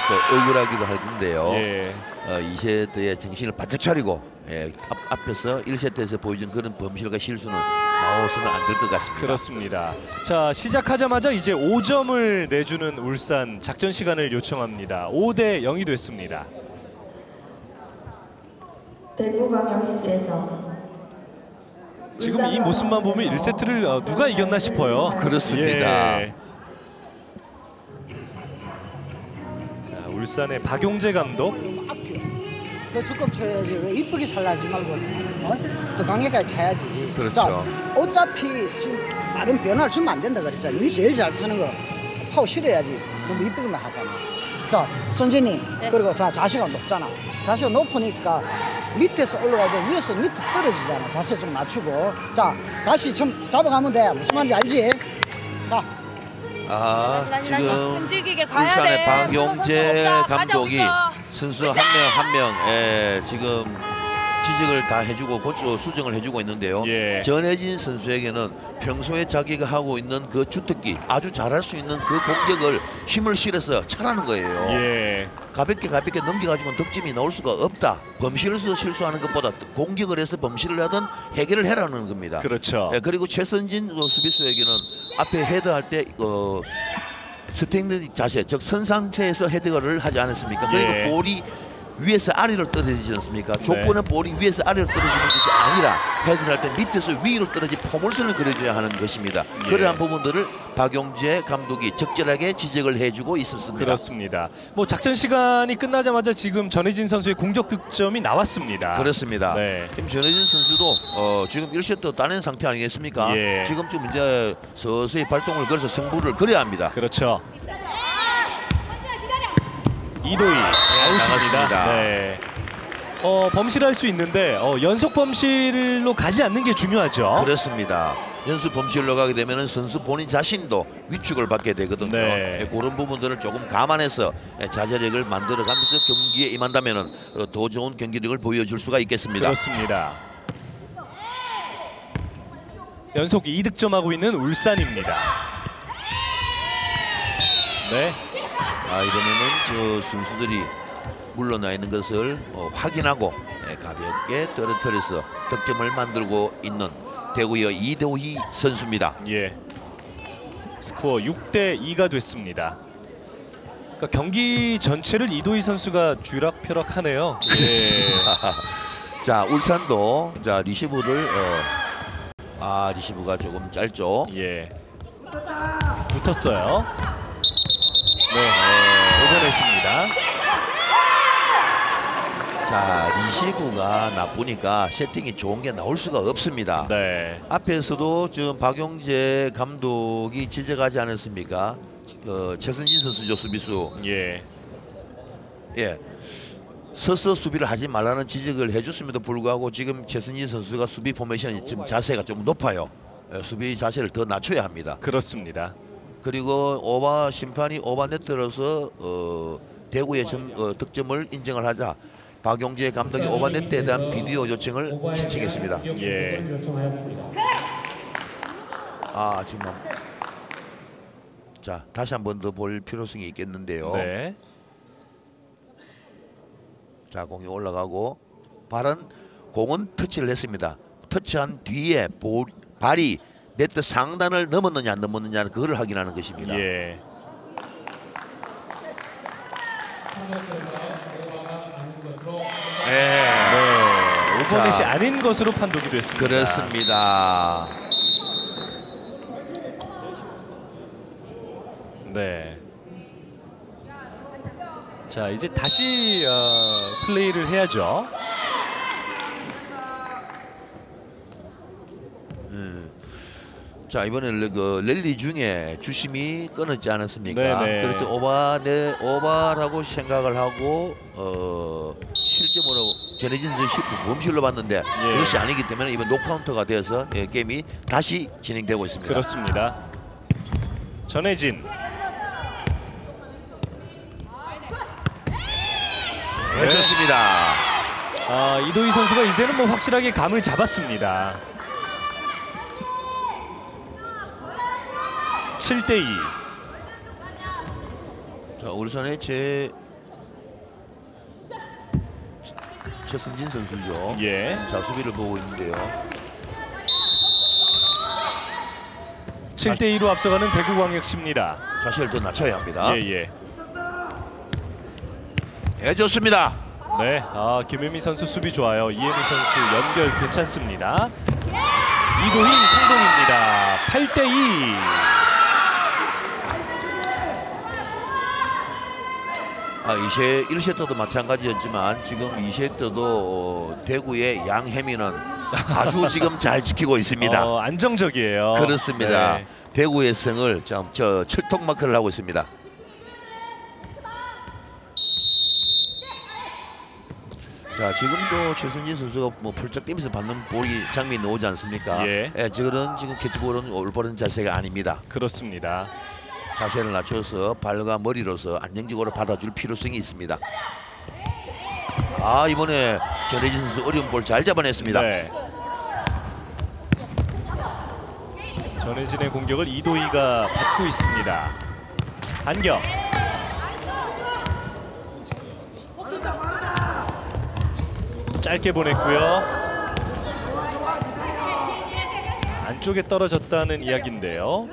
또 억울하기도 할 텐데요. 예. 어, 2세트에 정신을 바짝 차리고 예, 앞, 앞에서 1세트에서 보여준 그런 범실과 실수는 나와서는 안 될 것 같습니다. 그렇습니다. 자 시작하자마자 이제 5점을 내주는 울산 작전 시간을 요청합니다. 5대 0이 됐습니다. 대구광역시에서 지금 이 모습만 보면 1세트를 어, 누가 이겼나 싶어요. 그렇습니다. 예. 자, 울산의 박용재 감독. 더 적극 쳐야지 왜 이쁘게 살라지 말고 어? 더 강력하게 쳐야지 그렇죠. 자 어차피 지금 다른 변화를 주면 안 된다 그랬어 니 제일 잘 차는 거 파고 실어야지 너무 이쁘게만 하잖아 자 선진이 그리고 자 자세가 높잖아 자세가 높으니까 밑에서 올라가고 위에서 밑에 떨어지잖아 자세 좀 낮추고 자 다시 좀 잡아가면 돼 무슨 말인지 알지 자 아 지금 끈질기게 가야 울산의 돼. 박용재 없다. 가자, 감독이 우리가. 선수 한 명 한 명 예, 지금 지적을 다 해주고 고쳐 수정을 해주고 있는데요. 예. 전혜진 선수에게는 평소에 자기가 하고 있는 그 주특기 아주 잘할 수 있는 그 공격을 힘을 실어서 차라는 거예요. 예. 가볍게 가볍게 넘겨가지고는 득점이 나올 수가 없다. 범실을 해서 실수하는 것보다 공격을 해서 범실을 하든 해결을 해라는 겁니다. 그렇죠. 예, 그리고 최선진 어, 수비수에게는 앞에 헤드할 때 어, 스탠드 자세, 즉 선상태에서 헤드를 하지 않았습니까? 그리고 예. 볼이 위에서 아래로 떨어지지 않습니까? 족구는 볼이 위에서 아래로 떨어지는 것이 아니라 헤딩할 때 밑에서 위로 떨어지 포물선을 그려줘야 하는 것입니다. 예. 그러한 부분들을 박용재 감독이 적절하게 지적을 해주고 있었습니다. 그렇습니다. 뭐 작전 시간이 끝나자마자 지금 전혜진 선수의 공격 득점이 나왔습니다. 그렇습니다. 네. 지금 전혜진 선수도 어, 지금 1세트 따낸 상태 아니겠습니까? 예. 지금 좀 이제 서서히 발동을 걸어서 승부를 걸어야 합니다. 그렇죠. 이도희 아웃입니다. 나갔습니다. 네. 어, 범실할 수 있는데 어, 연속 범실로 가지 않는 게 중요하죠. 그렇습니다. 연수 범실로 가게 되면 선수 본인 자신도 위축을 받게 되거든요. 네. 예, 그런 부분들을 조금 감안해서 예, 자제력을 만들어가면서 경기에 임한다면 어, 더 좋은 경기력을 보여줄 수가 있겠습니다. 그렇습니다. 연속 2득점하고 있는 울산입니다. 네, 아, 이번에는 그 선수들이 물러나 있는 것을 어, 확인하고 예, 가볍게 떨어뜨려서 득점을 만들고 있는 대구의 이대호희 선수입니다. 예. 스코어 6대 2가 됐습니다. 그러니까 경기 전체를 이도희 선수가 쥐락펴락하네요. 예. 자 울산도 자 리시브를 어, 아 리시브가 조금 짧죠. 예. 붙었어요. 네, 오버넷입니다. 자 리시브가 나쁘니까 세팅이 좋은 게 나올 수가 없습니다. 네, 앞에서도 지금 박용재 감독이 지적하지 않았습니까? 어, 최선진 선수죠 수비수. 예, 예. 서서 수비를 하지 말라는 지적을 해줬음에도 불구하고 지금 최선진 선수가 수비 포메이션이 지금 자세가 좀 높아요. 예, 수비 자세를 더 낮춰야 합니다. 그렇습니다. 그리고 오바 심판이 오바 네트로서 어, 대구의 점, 어, 득점을 인정을 하자 박용재 감독이 오바 네트에 대한 비디오 요청을 신청했습니다. 예. 아 지금 한- 자 다시 한 번 더 볼 필요성이 있겠는데요. 네, 자 공이 올라가고 발은 공은 터치를 했습니다. 터치한 뒤에 볼, 발이 네트 상단을 넘었느냐 안 넘었느냐 그걸 확인하는 것입니다. 예. 네. 네, 오버넷이 자. 아닌 것으로 판독이 됐습니다. 그렇습니다. 네. 자 이제 다시 어, 플레이를 해야죠. 자 이번에 그 랠리 중에 주심이 끊었지 않았습니까? 네네. 그래서 오바 네 오바라고 생각을 하고 어 실점으로 전혜진 범실로 봤는데 예. 그것이 아니기 때문에 이번 노카운터가 되어서 예, 게임이 다시 진행되고 있습니다. 그렇습니다. 전혜진. 네, 좋습니다. 아, 이도희 선수가 이제는 뭐 확실하게 감을 잡았습니다. 7대 2. 자 울산의 제 최승진 선수죠. 예. 자 수비를 보고 있는데요. 7대 2로 앞서가는 대구광역시입니다. 자신을 더 낮춰야 합니다. 예, 예. 예, 좋습니다. 네. 아, 김혜미 선수 수비 좋아요. 이혜미 선수 연결 괜찮습니다. 이도희 성공입니다. 8대 2. 아, 2세, 1세트도 마찬가지였지만 지금 2세트도 어, 대구의 양혜민은 아주 지금 잘 지키고 있습니다. 어, 안정적이에요. 그렇습니다. 네. 대구의 성을 참, 저 철통 마크를 하고 있습니다. 자 지금도 최승진 선수가 뭐 풀짝 뛰면서 받는 볼이 장면이 나오지 않습니까? 예. 저런 지금 캐치볼은 올바른 자세가 아닙니다. 그렇습니다. 자세를 낮춰서 발과 머리로서 안정적으로 받아줄 필요성이 있습니다. 아 이번에 전혜진 선수 어려운 볼 잘 잡아냈습니다. 네. 전혜진의 공격을 이도희가 받고 있습니다. 반격. 짧게 보냈고요. 안쪽에 떨어졌다는 이야기인데요.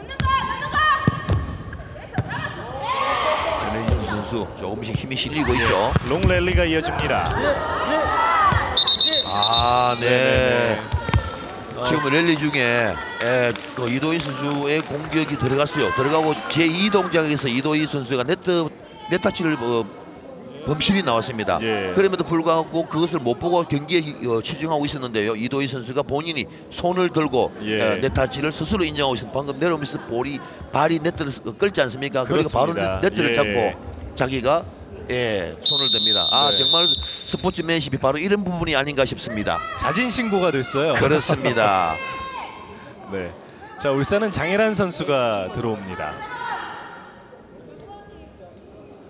전혜진 선수 조금씩 힘이 실리고 있죠. 예, 롱 랠리가 이어집니다. 아, 네. 네네네. 어, 지금 랠리 중에 에, 그 이도희 선수의 공격이 들어갔어요. 들어가고 제2 동작에서 이도희 선수가 네트 네타치를 어, 범실이 나왔습니다. 예. 그럼에도 불구하고 그것을 못 보고 경기에 어, 치중하고 있었는데요. 이도희 선수가 본인이 손을 들고 예. 어, 네타치를 스스로 인정하고 있습니다. 방금 내려오면서 볼이 발이 네트를 끌지 않습니까? 그러니까 바로 그렇습니다. 네- 네트를 예. 잡고 자기가 예, 손을 듭니다. 아 네. 정말 스포츠맨십이 바로 이런 부분이 아닌가 싶습니다. 자진 신고가 됐어요. 그렇습니다. 네. 자 울산은 장혜란 선수가 들어옵니다.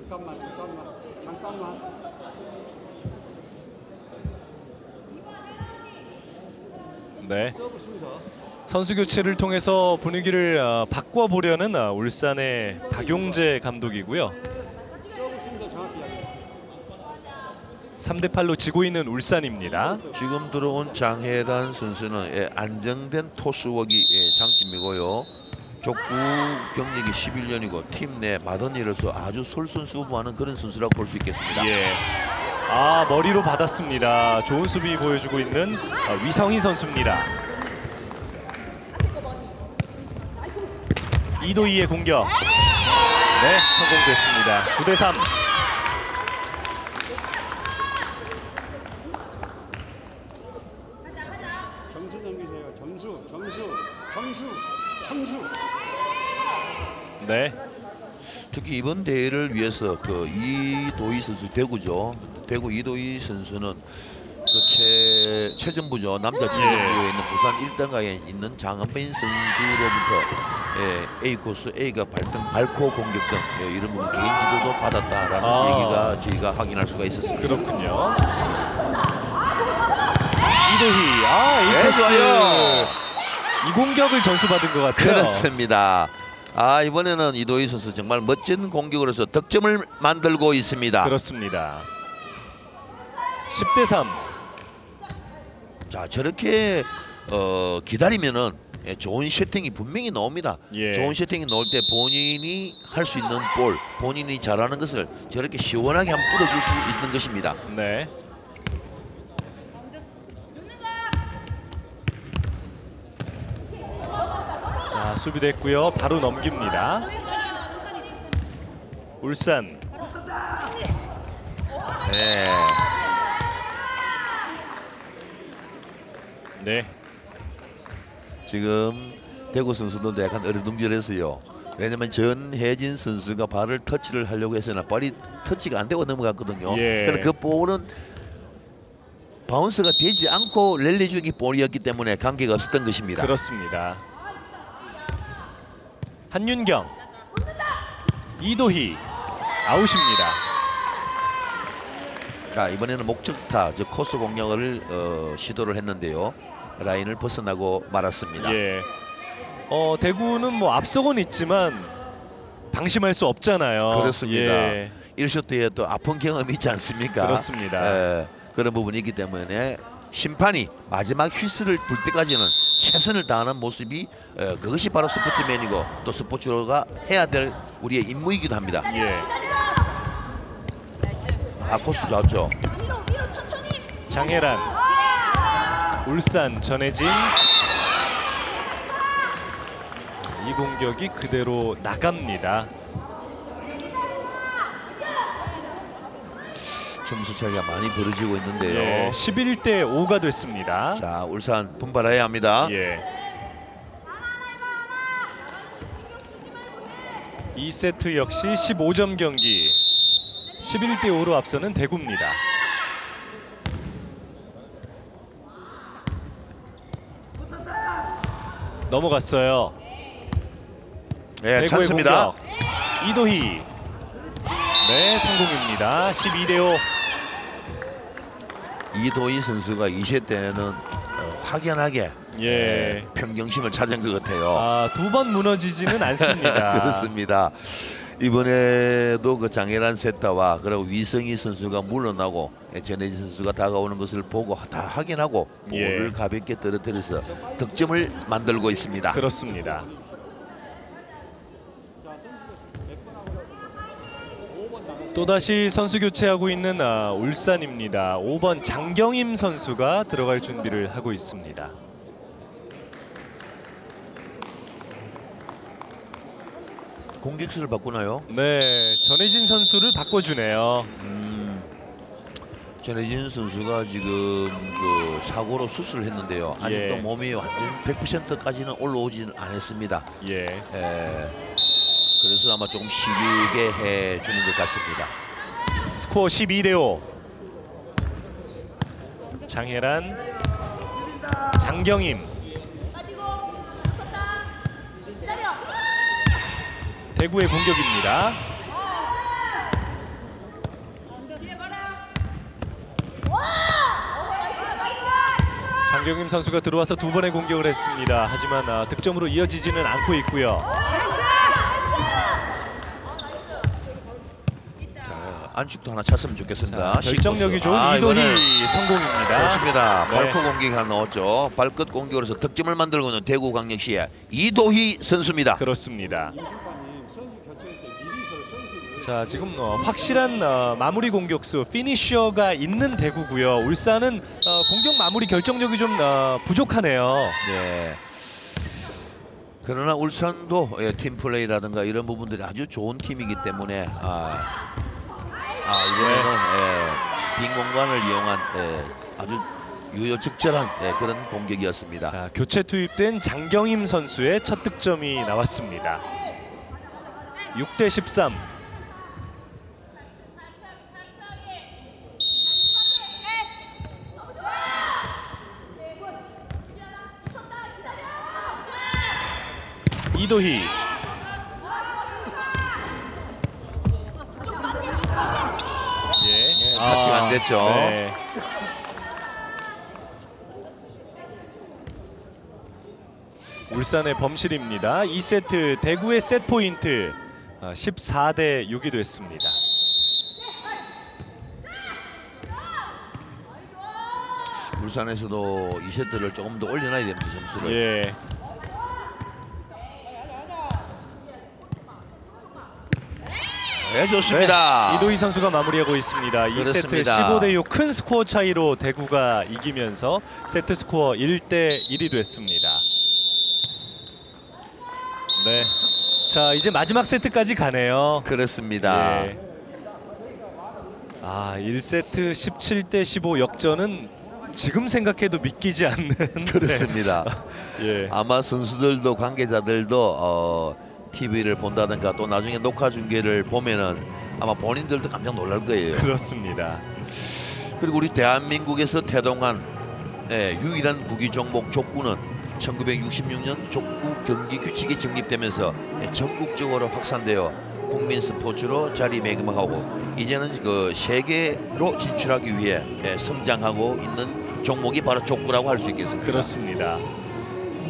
잠깐만, 잠깐만, 잠깐만. 네. 선수 교체를 통해서 분위기를 어, 바꿔보려는 어, 울산의 박용재 감독이고요. 3대 8로 지고 있는 울산입니다. 지금 들어온 장혜란 선수는 예, 안정된 토스웍이 예, 장점이고요. 족구 경력이 11년이고 팀내 받은 일에서 아주 솔선수범하는 그런 선수라고 볼 수 있겠습니다. 예. 아 머리로 받았습니다. 좋은 수비 보여주고 있는 어, 위성희 선수입니다. 이도희의 공격. 네, 성공됐습니다. 9대 3. 점수 넘기세요. 점수, 점수, 점수, 점수. 네. 특히 이번 대회를 위해서 그 이도희 선수 대구죠. 대구 이도희 선수는 그 최, 최전부죠. 남자 최전부에 있는 부산 1등가에 있는 장한빈 선수로부터 예, A 코스 A가 발등 발코 공격 등 예, 이런 부분 개인 지도도 받았다라는 아. 얘기가 저희가 확인할 수가 있었습니다. 그렇군요. 이도희. 아, 이 네, 패스. 좋아요. 이 공격을 전수받은 것 같아요. 그렇습니다. 아 이번에는 이도희 선수 정말 멋진 공격을 해서 득점을 만들고 있습니다. 그렇습니다. 10대 3. 자 저렇게 어, 기다리면은 예, 좋은 슈팅이 분명히 나옵니다. 예. 좋은 슈팅이 나올 때 본인이 할 수 있는 볼, 본인이 잘하는 것을 저렇게 시원하게 한번 뿌려줄 수 있는 것입니다. 네. 자, 수비됐고요. 바로 넘깁니다. 울산. 네. 네. 지금 대구 선수들도 약간 어리둥절했어요. 왜냐면 전혜진 선수가 발을 터치를 하려고 했으나 발이 터치가 안 되고 넘어갔거든요. 예. 그래서 그 볼은 바운스가 되지 않고 랠리 중이 볼이었기 때문에 관계가 없었던 것입니다. 그렇습니다. 한윤경. 이도희. 아웃입니다. 자 이번에는 목적타 즉 코스 공략을 어, 시도를 했는데요. 라인을 벗어나고 말았습니다. 예. 어, 대구는 뭐 앞서고는 있지만 방심할 수 없잖아요. 그렇습니다. 예. 1쇼트에 또 아픈 경험이 있지 않습니까? 그렇습니다. 예, 그런 부분이 있기 때문에 심판이 마지막 휘슬을 불 때까지는 최선을 다하는 모습이 어, 그것이 바로 스포츠맨이고 또 스포츠가 해야 될 우리의 임무이기도 합니다. 예. 아 코스 좋았죠. 장혜란. 울산 전해진. 이 공격이 그대로 나갑니다. 점수 차이가 많이 벌어지고 있는데요. 예. 11대 5가 됐습니다. 자 울산 분발해야 합니다. 예. 2세트 역시 15점 경기. 11대 5로 앞서는 대구입니다. 넘어갔어요. 예, 대구의 찬스입니다. 공격. 이도희. 네, 성공입니다. 12대 5. 이도희 선수가 2세 때는 어, 확연하게 예. 예, 평정심을 찾은 것 같아요. 아, 두 번 무너지지는 않습니다. 그렇습니다. 이번에도 그 장애란 세타와 그리고 위성희 선수가 물러나고 전혜진 선수가 다가오는 것을 보고 다 확인하고 볼을 예. 가볍게 떨어뜨려서 득점을 만들고 있습니다. 그렇습니다. 또다시 선수 교체하고 있는 아, 울산입니다. 5번 장경임 선수가 들어갈 준비를 하고 있습니다. 공격수를 바꾸나요? 네, 전혜진 선수를 바꿔주네요. 음, 전혜진 선수가 지금 그 사고로 수술을 했는데요. 아직도 예. 몸이 완전 100%까지는 올라오지는 않았습니다. 예, 예, 그래서 아마 조금 쉬게 해주는 것 같습니다. 스코어 12 대 5. 장혜란, 장경임. 대구의 공격입니다. 장경임 선수가 들어와서 두 번의 공격을 했습니다. 하지만 아, 득점으로 이어지지는 않고 있고요. 자, 안축도 하나 찼으면 좋겠습니다. 자, 결정력이. 좋은 아, 이도희 성공입니다. 좋습니다. 네. 발코 공격이 하나 나왔죠. 발끝 공격으로서 득점을 만들고 있는 대구광역시의 이도희 선수입니다. 그렇습니다. 자 지금 어, 확실한 어, 마무리 공격수 피니셔가 있는 대구고요. 울산은 어, 공격 마무리 결정력이 좀 어, 부족하네요. 네. 그러나 울산도 예, 팀 플레이라든가 이런 부분들이 아주 좋은 팀이기 때문에 아, 아 이번에는 예, 빈 공간을 이용한 예, 아주 유효적절한 예, 그런 공격이었습니다. 자, 교체 투입된 장경임 선수의 첫 득점이 나왔습니다. 6대 13. 이도희 터치가 안 됐죠. 네. 울산의 범실입니다. 2세트 대구의 셋 포인트 14대 6이 됐습니다. 울산에서도 이 세트를 조금 더 올려놔야 됩니다 점수를. 예. 네, 좋습니다. 네, 이도희 선수가 마무리하고 있습니다. 2세트 그렇습니다. 15대 6 큰 스코어 차이로 대구가 이기면서 세트 스코어 1대 1이 됐습니다. 네. 자, 이제 마지막 세트까지 가네요. 그렇습니다. 예. 아, 1세트 17대 15 역전은 지금 생각해도 믿기지 않는 그렇습니다. 네. 예. 아마 선수들도 관계자들도 어, TV를 본다든가 또 나중에 녹화 중계를 보면은 아마 본인들도 깜짝 놀랄 거예요. 그렇습니다. 그리고 우리 대한민국에서 태동한 예, 유일한 구기 종목 족구는 1966년 족구 경기 규칙이 정립되면서 예, 전국적으로 확산되어 국민 스포츠로 자리매김하고 이제는 그 세계로 진출하기 위해 예, 성장하고 있는 종목이 바로 족구라고 할 수 있겠습니다. 그렇습니다.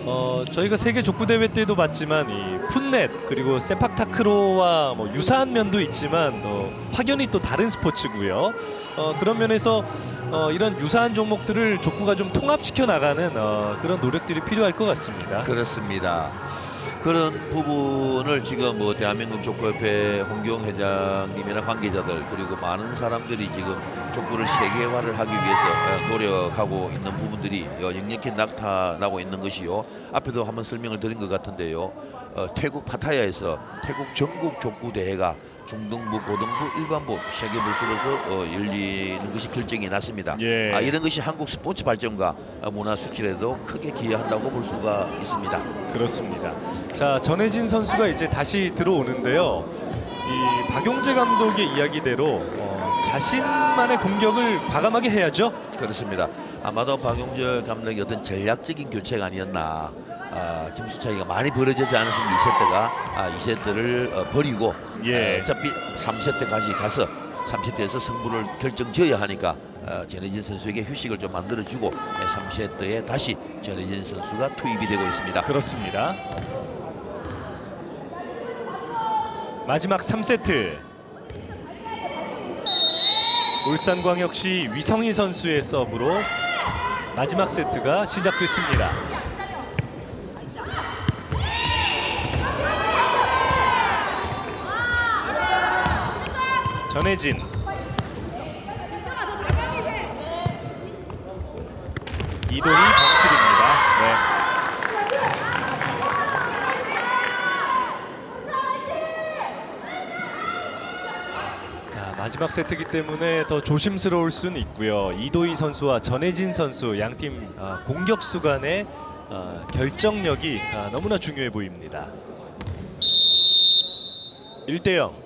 어, 저희가 세계 족구 대회 때도 봤지만 이 풋넷 그리고 세팍타크로와 뭐 유사한 면도 있지만 어, 확연히 또 다른 스포츠고요. 어, 그런 면에서 어, 이런 유사한 종목들을 족구가 좀 통합시켜 나가는 어, 그런 노력들이 필요할 것 같습니다. 그렇습니다. 그런 부분을 지금 뭐 대한민국 족구협회 홍경 회장님이나 관계자들 그리고 많은 사람들이 지금 족구를 세계화를 하기 위해서 어, 노력하고 있는 부분들이 어, 역력히 나타나고 있는 것이요. 앞에도 한번 설명을 드린 것 같은데요. 어, 태국 파타야에서 태국 전국 족구 대회가 중등부, 고등부, 일반부 세계 불수로서 어, 열리는 것이 결정이 났습니다. 예. 아, 이런 것이 한국 스포츠 발전과 어, 문화 수출에도 크게 기여한다고 볼 수가 있습니다. 그렇습니다. 자 전혜진 선수가 이제 다시 들어오는데요. 이 박용재 감독의 이야기대로 어, 자신만의 공격을 과감하게 해야죠. 그렇습니다. 아마도 박용재 감독의 어떤 전략적인 교체가 아니었나. 아, 점수 차이가 많이 벌어지지 않았으면 2세트가 아, 2세트를 어, 버리고 예. 어, 어차피 3세트까지 가서 3세트에서 승부를 결정지어야 하니까 어, 전혜진 선수에게 휴식을 좀 만들어주고 네, 3세트에 다시 전혜진 선수가 투입이 되고 있습니다. 그렇습니다. 마지막 3세트. 울산광역시 위성희 선수의 서브로 마지막 세트가 시작됐습니다. 전혜진 이동이 범실입니다. 네. 자 마지막 세트이기 때문에 더 조심스러울 수는 있고요. 이도희 선수와 전혜진 선수 양팀 아, 공격수 간의 아, 결정력이 아, 너무나 중요해 보입니다. 1대 0.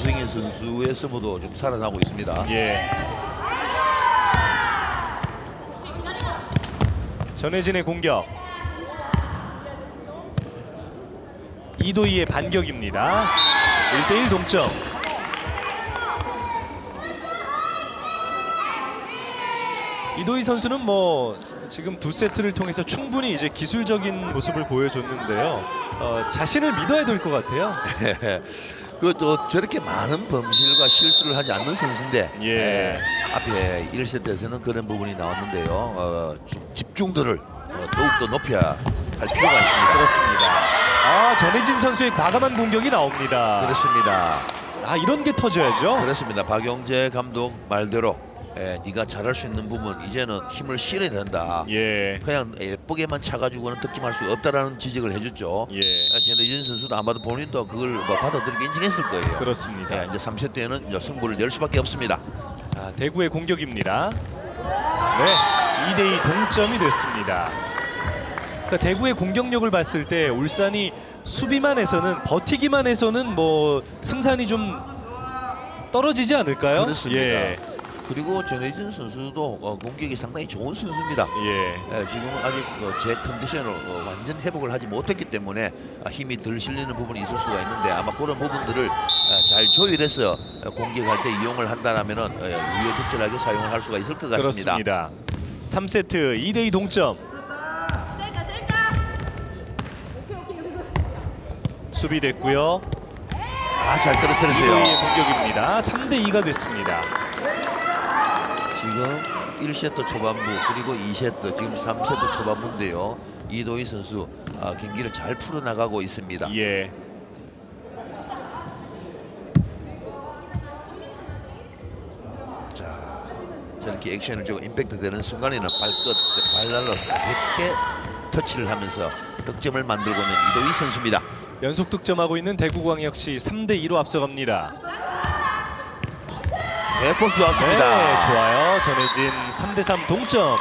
유승희 선수의 서브도 좀 살아나고 있습니다. 예. 전혜진의 공격. 이도희의 반격입니다. 1대1 동점. 이도희 선수는 뭐 지금 두 세트를 통해서 충분히 이제 기술적인 모습을 보여줬는데요. 어, 자신을 믿어야 될 것 같아요. 그또 저렇게 많은 범실과 실수를 하지 않는 선수인데 예. 예, 앞에 1세트에서는 그런 부분이 나왔는데요. 어, 좀 집중도를 어, 더욱더 높여야 할 필요가 있습니다. 그렇습니다. 아 전혜진 선수의 과감한 공격이 나옵니다. 그렇습니다. 아 이런 게 터져야죠. 그렇습니다. 박영재 감독 말대로 예, 네가 잘할 수 있는 부분 이제는 힘을 실어야 된다. 예, 그냥 예쁘게만 차가지고는 득점할 수 없다라는 지적을 해줬죠. 예, 전혜진 선수도 아마도 본인도 그걸 뭐 받아들이고 인정했을 거예요. 그렇습니다. 예, 이제 3세트에는 이제 승부를 낼 수밖에 없습니다. 아, 대구의 공격입니다. 네, 2대2 동점이 됐습니다. 그러니까 대구의 공격력을 봤을 때 울산이 수비만 해서는 버티기만 해서는 뭐 승산이 좀 떨어지지 않을까요? 그렇습니다. 예, 그리고 전혜진 선수도 어, 공격이 상당히 좋은 선수입니다. 예, 예, 지금 아직 어, 제 컨디션을 어, 완전 회복을 하지 못했기 때문에 아, 힘이 덜 실리는 부분이 있을 수가 있는데 아마 그런 부분들을 아, 잘 조율해서 어, 공격할 때 이용을 한다라면은 어, 우여곡절하게 사용을 할 수가 있을 것 같습니다. 그렇습니다. 3세트 2대2 동점. 수비됐고요. 아, 잘 떨어뜨렸어요. 공격입니다. 3대2가 됐습니다. 지금 1세트 초반부 그리고 2세트 지금 3세트 초반부인데요. 이도희 선수 아, 경기를 잘 풀어나가고 있습니다. 예. 자, 저렇게 액션을 주고 임팩트 되는 순간에는 발끝, 저 발날로 가볍게 터치를 하면서 득점을 만들고 있는 이도희 선수입니다. 연속 득점하고 있는 대구광역시 3대 2로 앞서갑니다. 네, 코스 좋았습니다. 네, 좋아요. 전혜진 3대 3 동점.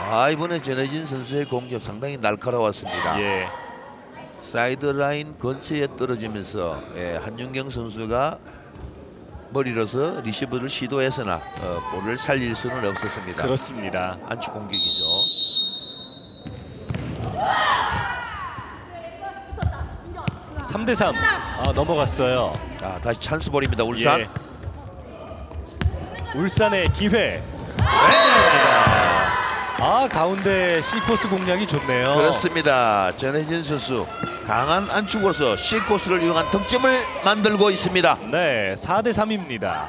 아, 이번에 전혜진 선수의 공격 상당히 날카로웠습니다. 예. 사이드 라인 근처에 떨어지면서 예, 한윤경 선수가 머리로서 리시브를 시도했으나 어, 볼을 살릴 수는 없었습니다. 그렇습니다. 안축 공격이죠. 삼대 3. 아, 넘어갔어요. 자, 다시 찬스 볼입니다. 울산. 예. 울산의 기회. 성공입니다. 아, 가운데 C코스 공략이 좋네요. 그렇습니다. 전혜진 선수 강한 안축으로서 C 코스를 이용한 득점을 만들고 있습니다. 네, 4대 3입니다.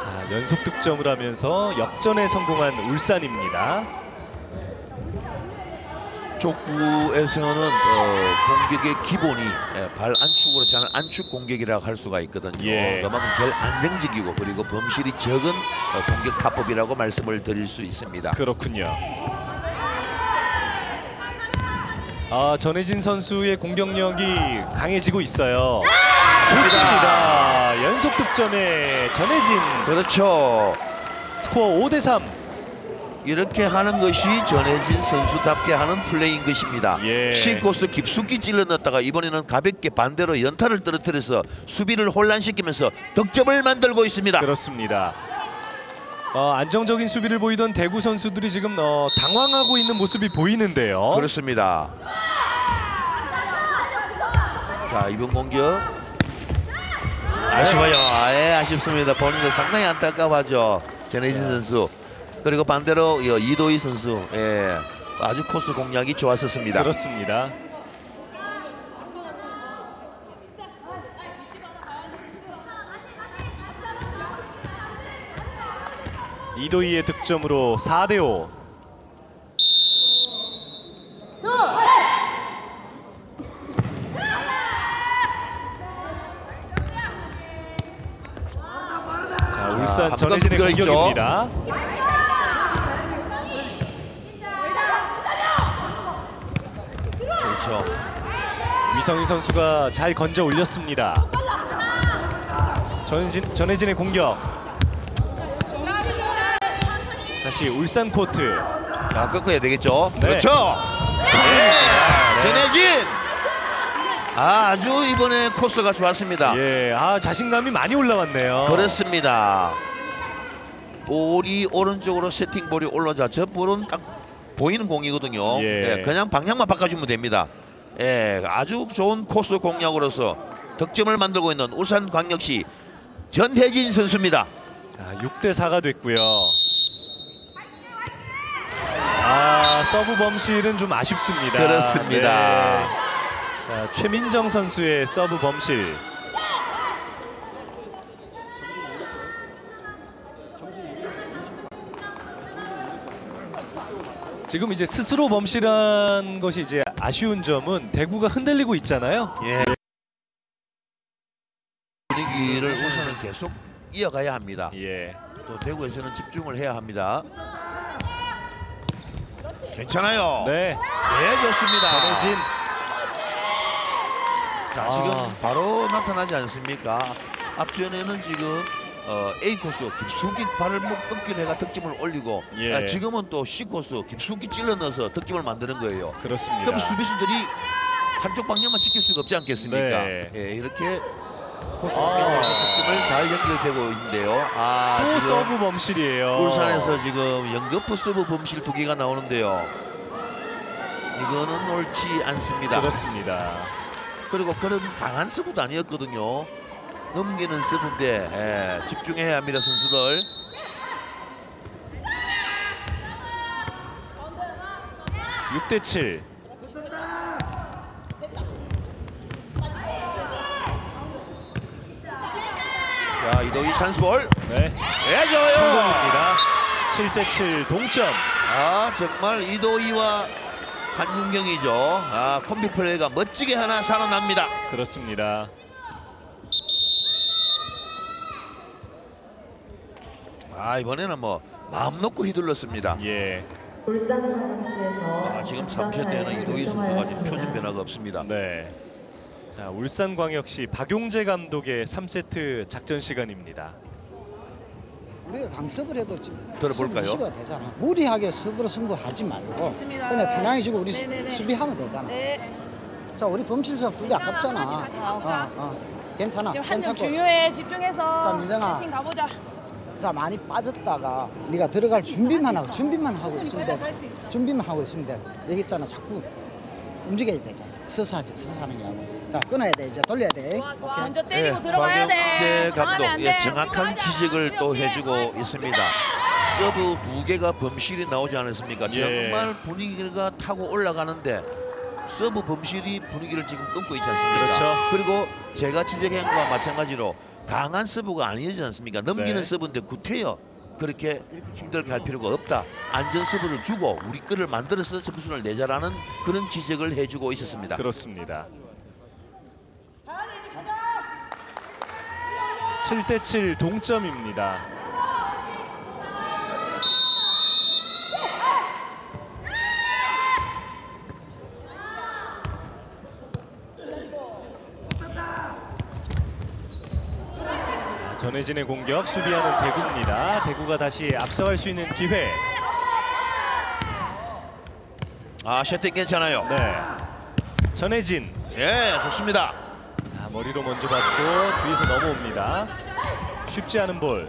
자, 연속 득점을 하면서 역전에 성공한 울산입니다. 족구에서는 어, 공격의 기본이 예, 발 안축으로 하는 안축 공격이라고 할 수가 있거든요. 예. 그만큼 제일 안정적이고 그리고 범실이 적은 어, 공격 타법이라고 말씀을 드릴 수 있습니다. 그렇군요. 아, 전혜진 선수의 공격력이 강해지고 있어요. 좋습니다. 연속 득점에 전혜진 그렇죠. 스코어 5 대 3. 이렇게 하는 것이 전혜진 선수답게 하는 플레이인 것입니다. 예. C 코스 깊숙이 찔러 넣었다가 이번에는 가볍게 반대로 연타를 떨어뜨려서 수비를 혼란시키면서 득점을 만들고 있습니다. 그렇습니다. 어, 안정적인 수비를 보이던 대구 선수들이 지금 어, 당황하고 있는 모습이 보이는데요. 그렇습니다. 자 이번 공격 아쉬워요. 예, 아쉽습니다. 본인도 상당히 안타까워하죠. 전혜진 선수. 그리고 반대로 이도희 선수 예, 아주 코스 공략이 좋았었습니다. 그렇습니다. 이도희의 득점으로 4대5 울산 아, 전해진의 공격입니다. 있죠. 위성희 선수가 잘 건져 올렸습니다. 전해진, 전해진의 공격. 다시 울산 코트. 자, 꺾어야 되겠죠. 네. 그렇죠. 네. 전해진. 아, 아주 이번에 코스가 좋았습니다. 예, 아 자신감이 많이 올라왔네요. 그렇습니다. 볼이 오른쪽으로 세팅 볼이 올라가자 저 볼은 딱 보이는 공이거든요. 예. 예, 그냥 방향만 바꿔주면 됩니다. 예, 아주 좋은 코스 공략으로서 득점을 만들고 있는 울산광역시 전혜진 선수입니다. 자, 6대 4가 됐고요. 아, 서브 범실은 좀 아쉽습니다. 그렇습니다. 네. 자, 최민정 선수의 서브 범실. 지금 이제 스스로 범실한 것이 이제 아쉬운 점은 대구가 흔들리고 있잖아요. 예. 분위기를 울산은 계속 이어가야 합니다. 예. 또 대구에서는 집중을 해야 합니다. 괜찮아요. 네. 네, 좋습니다. 전해진 자, 지금 아. 바로 나타나지 않습니까? 앞전에는 지금 어, A 코스 깊숙이 발목 끊기를 해가 득점을 올리고 예. 아, 지금은 또 C 코스 깊숙이 찔러 넣어서 득점을 만드는 거예요. 그렇습니다. 그럼 수비수들이 한쪽 방향만 지킬 수가 없지 않겠습니까? 네. 예, 이렇게 코스 방향으로 득점을 잘 연결되고 있는데요. 아, 또 서브 범실이에요. 울산에서 지금 연거푸 서브 범실 두 개가 나오는데요. 이거는 옳지 않습니다. 그렇습니다. 그리고 그런 강한 서브도 아니었거든요. 넘기는 서브인데 예, 집중해야 합니다 선수들. 육 대 칠. 자 이도희 찬스볼. 네. 예 좋아요. 성공입니다. 7대7 동점. 아 정말 이도희와 한윤경이죠. 아 콤비 플레이가 멋지게 하나 살아납니다. 그렇습니다. 아 이번에는 뭐 마음 놓고 휘둘렀습니다. 예. 울산광역시에서 아 지금 3세 때는 이도희 선수가 지금 표정 변화가 없습니다. 네. 자, 울산광역시 박용재 감독의 3세트 작전 시간입니다. 우리가 강습을 해도 지금 들어볼까요? 수비가 되잖아. 무리하게 서브로 승부하지 말고 있습니다. 그냥 편하게 지고 우리 네네네. 수, 비하면 되잖아. 네. 자 우리 범실점 두개 아깝잖아. 괜찮아. 다시? 어, 어. 괜찮아. 지금 한점 괜찮고. 중요해. 집중해서. 자, 민정아. 가보자. 자 많이 빠졌다가 네가 들어갈 준비만 하고 준비만 하고 있으면 돼. 준비만 하고 있으면 돼. 여기 있잖아. 자꾸 움직여야 되잖아. 서서 하지. 서서 하는 게 아니고. 자 끊어야 돼. 이제 돌려야 돼. 오케이. 먼저 때리고 예, 들어가야 돼. 감독 안 예, 돼. 정확한 하자. 지적을 또 해주고 없이. 있습니다. 서브 두 개가 범실이 나오지 않았습니까? 예. 정말 분위기가 타고 올라가는데 서브 범실이 분위기를 지금 끊고 있지 않습니까? 그렇죠. 그리고 제가 지적한 것과 마찬가지로 강한 서브가 아니지 않습니까? 넘기는 네. 서브인데 구태여 그렇게 힘들게 할 필요가 없다. 안전 서브를 주고 우리 거를 만들어서 점수를 내자라는 그런 지적을 해주고 있었습니다. 그렇습니다. 7대7 동점입니다. 전해진의 공격 수비하는 대구입니다. 대구가 다시 앞서갈 수 있는 기회. 아 셔팅 괜찮아요. 네. 전해진 예, 좋습니다. 자, 머리로 먼저 받고 뒤에서 넘어옵니다. 쉽지 않은 볼.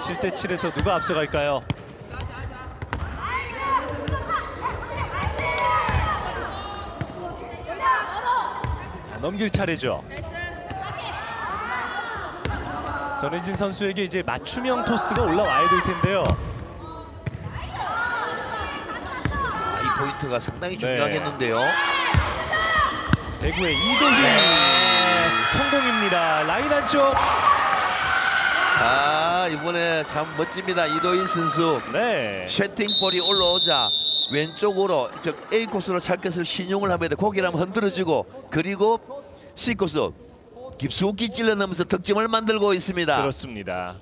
칠대 7에서 누가 앞서갈까요? 넘길 차례죠. 전혜진 선수에게 이제 맞춤형 토스가 올라와야 될 텐데요. 아, 이 포인트가 상당히 네. 중요하겠는데요. 대구의 이도희 성공입니다. 라인 안쪽. 아 이번에 참 멋집니다 이도희 선수 네. 셔팅볼이 올라오자 왼쪽으로 즉 A 코스로 찰 것을 신용을 하면 돼 고개를 한번 흔들어주고 그리고 C코스 깊숙이 찔러 넣으면서 득점을 만들고 있습니다. 그렇습니다.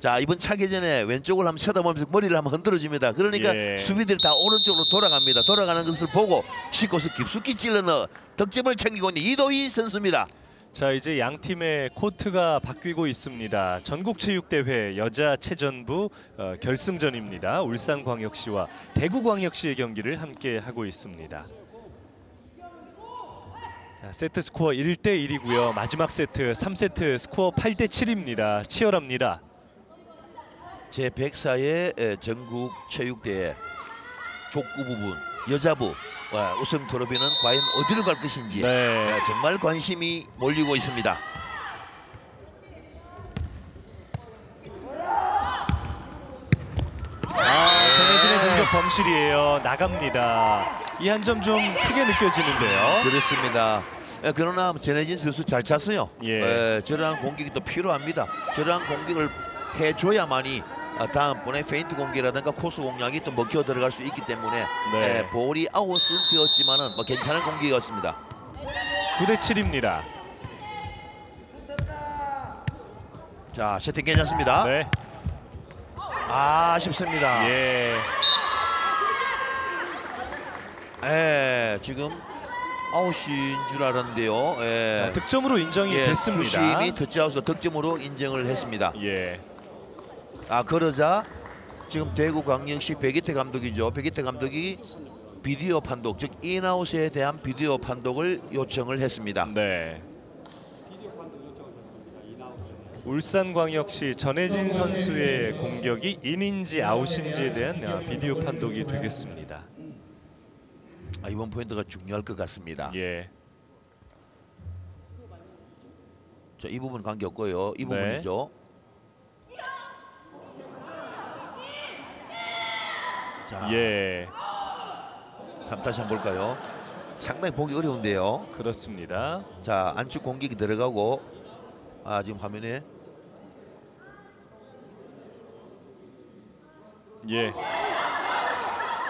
자 이번 차기 전에 왼쪽을 한번 쳐다보면서 머리를 한번 흔들어줍니다. 그러니까 예. 수비들이 다 오른쪽으로 돌아갑니다. 돌아가는 것을 보고 C코스 깊숙이 찔러 넣어 득점을 챙기고 있는 이도희 선수입니다. 자 이제 양 팀의 코트가 바뀌고 있습니다. 전국체육대회 여자 체전부 어, 결승전입니다. 울산광역시와 대구광역시의 경기를 함께 하고 있습니다. 자, 세트 스코어 1대 1이고요. 마지막 세트 3세트 스코어 8대 7입니다. 치열합니다. 제 104의 전국 체육대회 족구 부분 여자부 와, 우승 트로피는 과연 어디로 갈 것인지 네. 네, 정말 관심이 몰리고 있습니다. 아, 전혜진의 공격 범실이에요. 나갑니다. 이 한 점 좀 크게 느껴지는데요. 그렇습니다. 예, 그러나 전혜진 선수 잘 찼어요. 예. 예, 저러한 공격이 또 필요합니다. 저러한 공격을 해줘야만이 아, 다음 번에 페인트 공격이라든가 코스 공략이 또 먹혀 들어갈 수 있기 때문에 네. 예, 볼이 아웃은 되었지만은 뭐 괜찮은 공격이었습니다. 9대 7입니다. 자, 세팅 괜찮습니다. 네. 아, 아쉽습니다. 예. 예, 지금 아웃인 줄 알았는데요. 예. 득점으로 인정이 예, 됐습니다. 주심이 터치아웃으로 득점으로 인정을 했습니다. 예. 아 그러자 지금 대구 광역시 백이태 감독이죠. 백이태 감독이 비디오 판독 즉 인아웃에 대한 비디오 판독을 요청을 했습니다. 네. 울산광역시 전혜진 선수의 공격이 인인지 아웃인지에 대한 아, 비디오 판독이 되겠습니다. 아, 이번 포인트가 중요할 것 같습니다. 예. 자, 이 부분 관계 없고요. 이 네. 부분이죠. 자, 예. 삼 다시 한번 볼까요? 상당히 보기 어려운데요. 그렇습니다. 자, 안쪽 공격이 들어가고 아, 지금 화면에 예.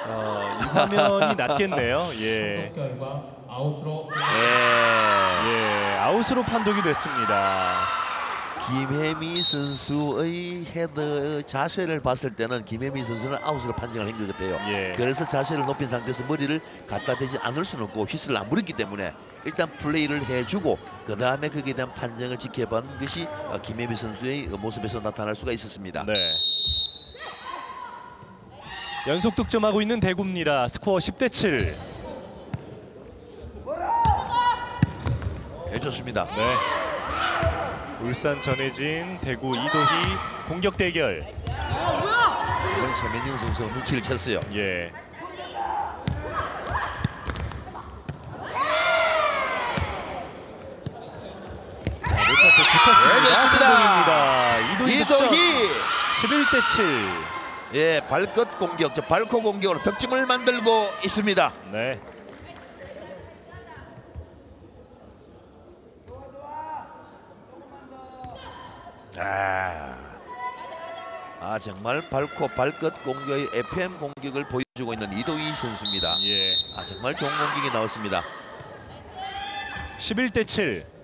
어, 이 화면이 낫겠네요. 예. 결과 아웃으로 예. 예. 아웃으로 판독이 됐습니다. 김혜미 선수의 헤드 자세를 봤을 때는 김혜미 선수는 아웃으로 판정을 한 것 같아요. 예. 그래서 자세를 높인 상태에서 머리를 갖다 대지 않을 수는 없고 휘슬을 안 불었기 때문에 일단 플레이를 해주고 그 다음에 거기에 대한 판정을 지켜본 것이 어, 김혜미 선수의 모습에서 나타날 수가 있었습니다. 네. 연속 득점하고 있는 대구입니다. 스코어 10대 7. 해줬습니다. 네. 울산 전혜진, 대구 이도희 공격 대결. 이번 최민영 선수 눈치를 챘어요. 예. 붙었습니다. 성공입니다. 이도희 득점. 이도희 11대 7. 예 발끝 공격, 저 발코 공격으로 득점을 만들고 있습니다. 네. 아, 아 정말 발코 발끝 공격의 FM 공격을 보여주고 있는 이도희 선수입니다. 예. 아 정말 좋은 공격이 나왔습니다. 11대 7.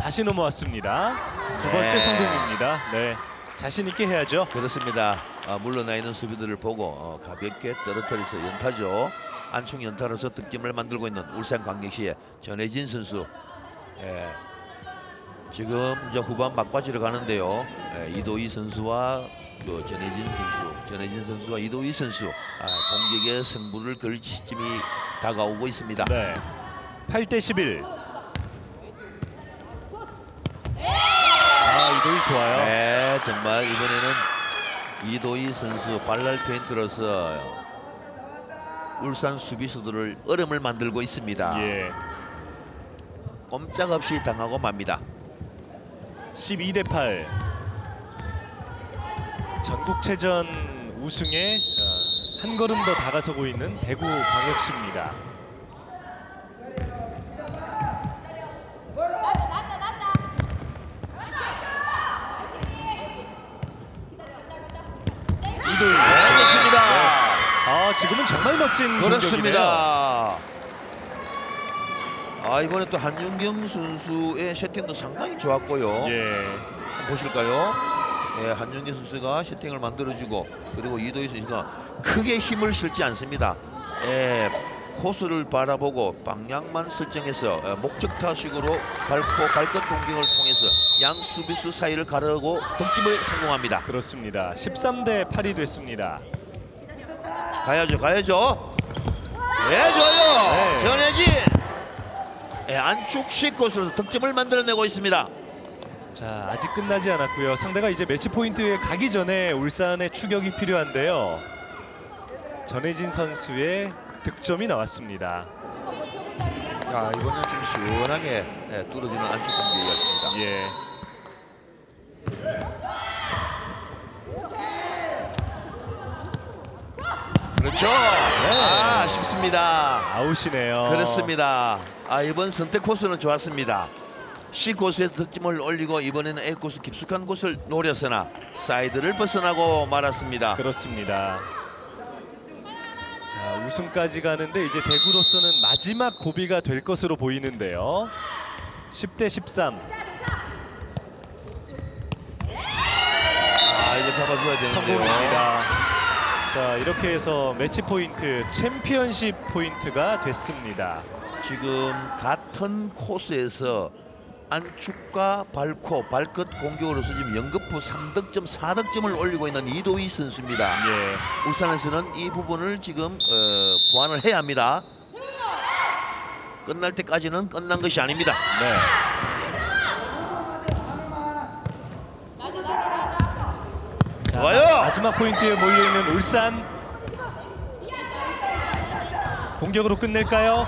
다시 넘어왔습니다. 두 번째 네. 성공입니다. 네. 자신 있게 해야죠. 그렇습니다. 아, 물러나 있는 수비들을 보고 어, 가볍게 떨어뜨려서 연타죠. 안충 연타로서 득점을 만들고 있는 울산광역시의 전혜진 선수. 예. 지금 이제 후반 막바지로 가는데요. 예, 이도희 선수와 그 전혜진 선수, 전혜진 선수와 이도희 선수 아, 공격의 승부를 걸 시점이 다가오고 있습니다. 네. 8대 11. 아, 이도희 좋아요. 네, 정말 이번에는 이도희 선수 발랄 페인트로서 울산 수비수들을 얼음을 만들고 있습니다. 예. 꼼짝없이 당하고 맙니다. 12 대 8. 전국체전 우승에 어, 한 걸음 더 다가서고 있는 대구 광역시입니다. 이도희. 지금은 정말 멋진. 그렇습니다. 아 이번에 또 한윤경 선수의 셔팅도 상당히 좋았고요. 예. 보실까요? 예, 한윤경 선수가 셔팅을 만들어주고 그리고 이도희 선수가 크게 힘을 실지 않습니다. 예, 코스를 바라보고 방향만 설정해서 예, 목적타식으로 밟고 발끝 공격을 통해서 양 수비수 사이를 가르고 득점을 성공합니다. 그렇습니다. 13대 8이 됐습니다. 가야죠, 가야죠. 예, 좋아요. 네. 전혜진. 예, 안축식 곳으로 득점을 만들어내고 있습니다. 자, 아직 끝나지 않았고요. 상대가 이제 매치 포인트에 가기 전에 울산의 추격이 필요한데요. 전혜진 선수의 득점이 나왔습니다. 자, 이번엔 좀 시원하게 예, 뚫어지는 안축 공격이었습니다. 예. 그렇죠. 아, 아쉽습니다. 아웃이네요. 그렇습니다. 아, 이번 선택 코스는 좋았습니다. C 코스에서 득점을 올리고 이번에는 A 코스 깊숙한 곳을 노렸으나 사이드를 벗어나고 말았습니다. 그렇습니다. 자, 우승까지 가는데 이제 대구로서는 마지막 고비가 될 것으로 보이는데요. 10대 13 아, 이거 잡아줘야 되는데요. 성공입니다. 자, 이렇게 해서 매치 포인트 챔피언십 포인트가 됐습니다. 지금 같은 코스에서 안축과 발코, 발끝 공격으로서 지금 연급부 3득점, 4득점을 올리고 있는 이도희 선수입니다. 예. 울산에서는 이 부분을 지금 어, 보완을 해야 합니다. 끝날 때까지는 끝난 것이 아닙니다. 네. 자, 좋아요. 마지막 포인트에 몰려 있는 울산. 공격으로 끝낼까요?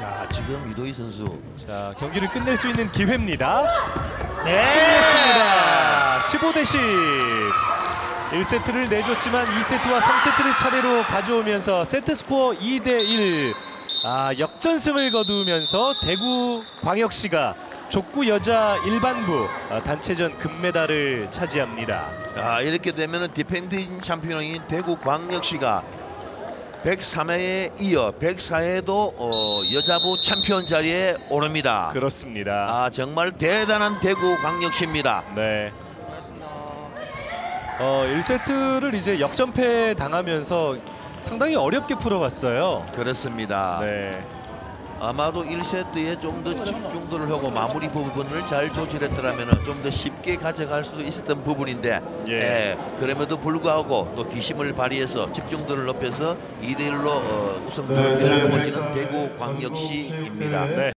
자, 지금 이도희 선수. 자, 경기를 끝낼 수 있는 기회입니다. 네. 끝냈습니다. 15 대 10. 1세트를 내줬지만 2세트와 3세트를 차례로 가져오면서 세트 스코어 2 대 1. 아, 역전승을 거두면서 대구 광역시가 족구 여자 일반부 아, 단체전 금메달을 차지합니다. 아, 이렇게 되면은 defending 챔피언인 대구 광역시가 103회에 이어 104회도 어, 여자부 챔피언 자리에 오릅니다. 그렇습니다. 아, 정말 대단한 대구 광역시입니다. 네. 어, 1세트를 이제 역전패 당하면서 상당히 어렵게 풀어왔어요. 그렇습니다. 네. 아마도 1세트에 좀 더 집중도를 하고 마무리 부분을 잘 조절했더라면 좀 더 쉽게 가져갈 수도 있었던 부분인데 예. 예, 그럼에도 불구하고 또 뒷심을 발휘해서 집중도를 높여서 2대1로 어, 우승 네, 경기를 이제 벌이는 대구 광역시입니다. 네.